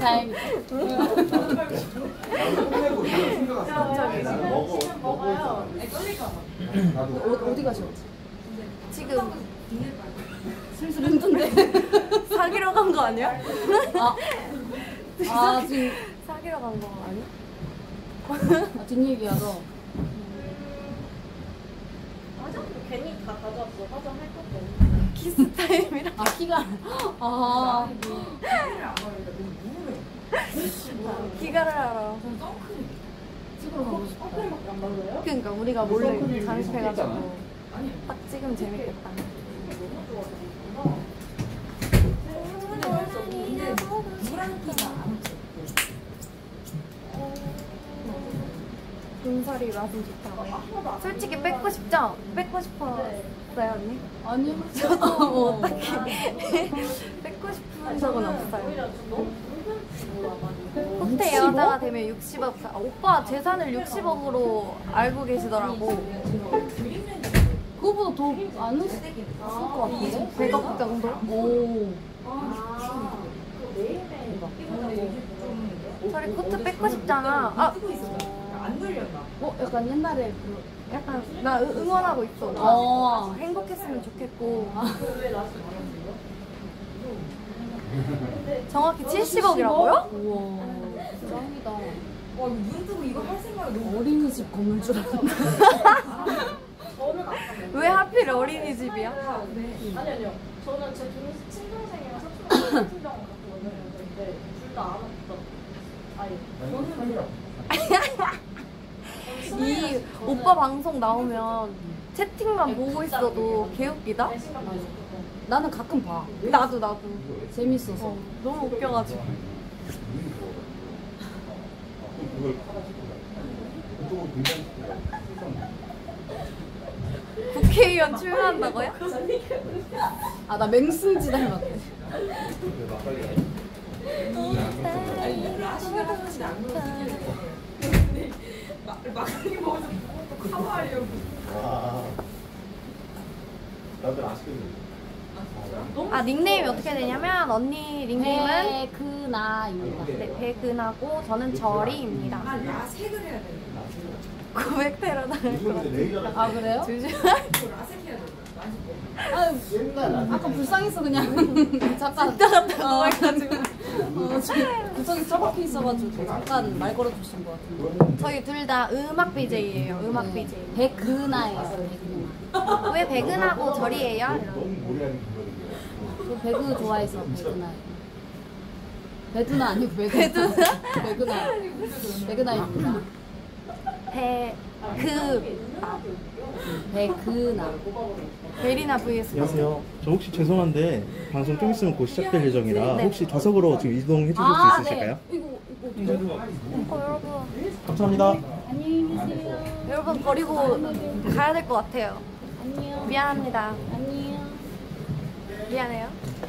다행이다. 어, 어디 가셨지? 지금 슬슬 힘든데. 사귀러 간 거 아니야? 아, 아 지금 사귀러 간 거 아니야? 아, 뒷얘기하러. 화장도 괜히 다 가져왔어. 화장 할 것도 없는데. 키스 타임이라. 아, 키가. 아, 기가를 알아. 찍으러 가고 싶다. 그러니까 우리가 몰래 잠입해가지고 딱 찍으면 재밌겠다 눈살이 맛은 좋다고요? 솔직히 뺏고 싶죠? 뺏고 싶었어요 언니? 아니요. 저도 뭐 어떻게 뺏고 싶은 적은 없어요 호텔 여자가 되면 60억 아, 오빠 재산을 60억으로 알고 계시더라고 그거보다 더안 했을 것 같은데? 100억 정도? 오. 저리 코트 뺏고 싶잖아 아 어, 약간 옛날에 그. 약간 나 응- 응원하고 있어 어. 행복했으면 좋겠고 정확히 70억이라고요? 우와. 짱이다. 와, 눈 뜨고 이거 할 생각이 너무 어린이집 건물 줄 알았는데. 왜 하필 어린이집이야? 아니, 아니요. 저는 제 동, 친동생이랑 사촌 같은 병원 갖고 원장이었는데, 둘 다 안 왔어. 아니, 이 오빠 방송 나오면 채팅만 보고 있어도 개웃기다? 나는 가끔 봐. 나도 나도 재밌어서. 어, 너무 웃겨가지고 국회의원 출마한다고요? 아, 나 맹승지 닮았대. 막걸리 먹어서 커버하려고. 나도 아쉽겠네. 아 닉네임이 어떻게 되냐면 언니 닉네임은 배그나입니다. 네, 배근하고 저는 저리입니다 아, 라색을 해야 돼. 고백 테러 당할 것 같아 아, 그래요? 조심 라색 해야 돼. 아, 아까 불쌍해서 그냥 잠깐 같다고 어, 해가지고 어, 지금 구석에 처박혀 있어가지고 잠깐 말 걸어주신 것 같은데. 저희 둘 다 음악 BJ예요 음악 네. BJ 배그나예요. 배그나. 왜 배근하고 저리예요? 저 배그 좋아해서 배그나. 배드나 아니고 배그나. 배그나. 배그나입니다. 배그 백그나 베리나 vs 안녕하세요. 저 혹시 죄송한데 방송 좀 있으면 곧 시작될 예정이라 네. 혹시 좌석으로 지금 이동해 주실 아, 수 있으실까요? 네. 이거 이거 어, 여러분 감사합니다. 안녕히 계세요. 여러분 버리고 가야 될 것 같아요. 안녕. 미안합니다. 안녕. 미안해요.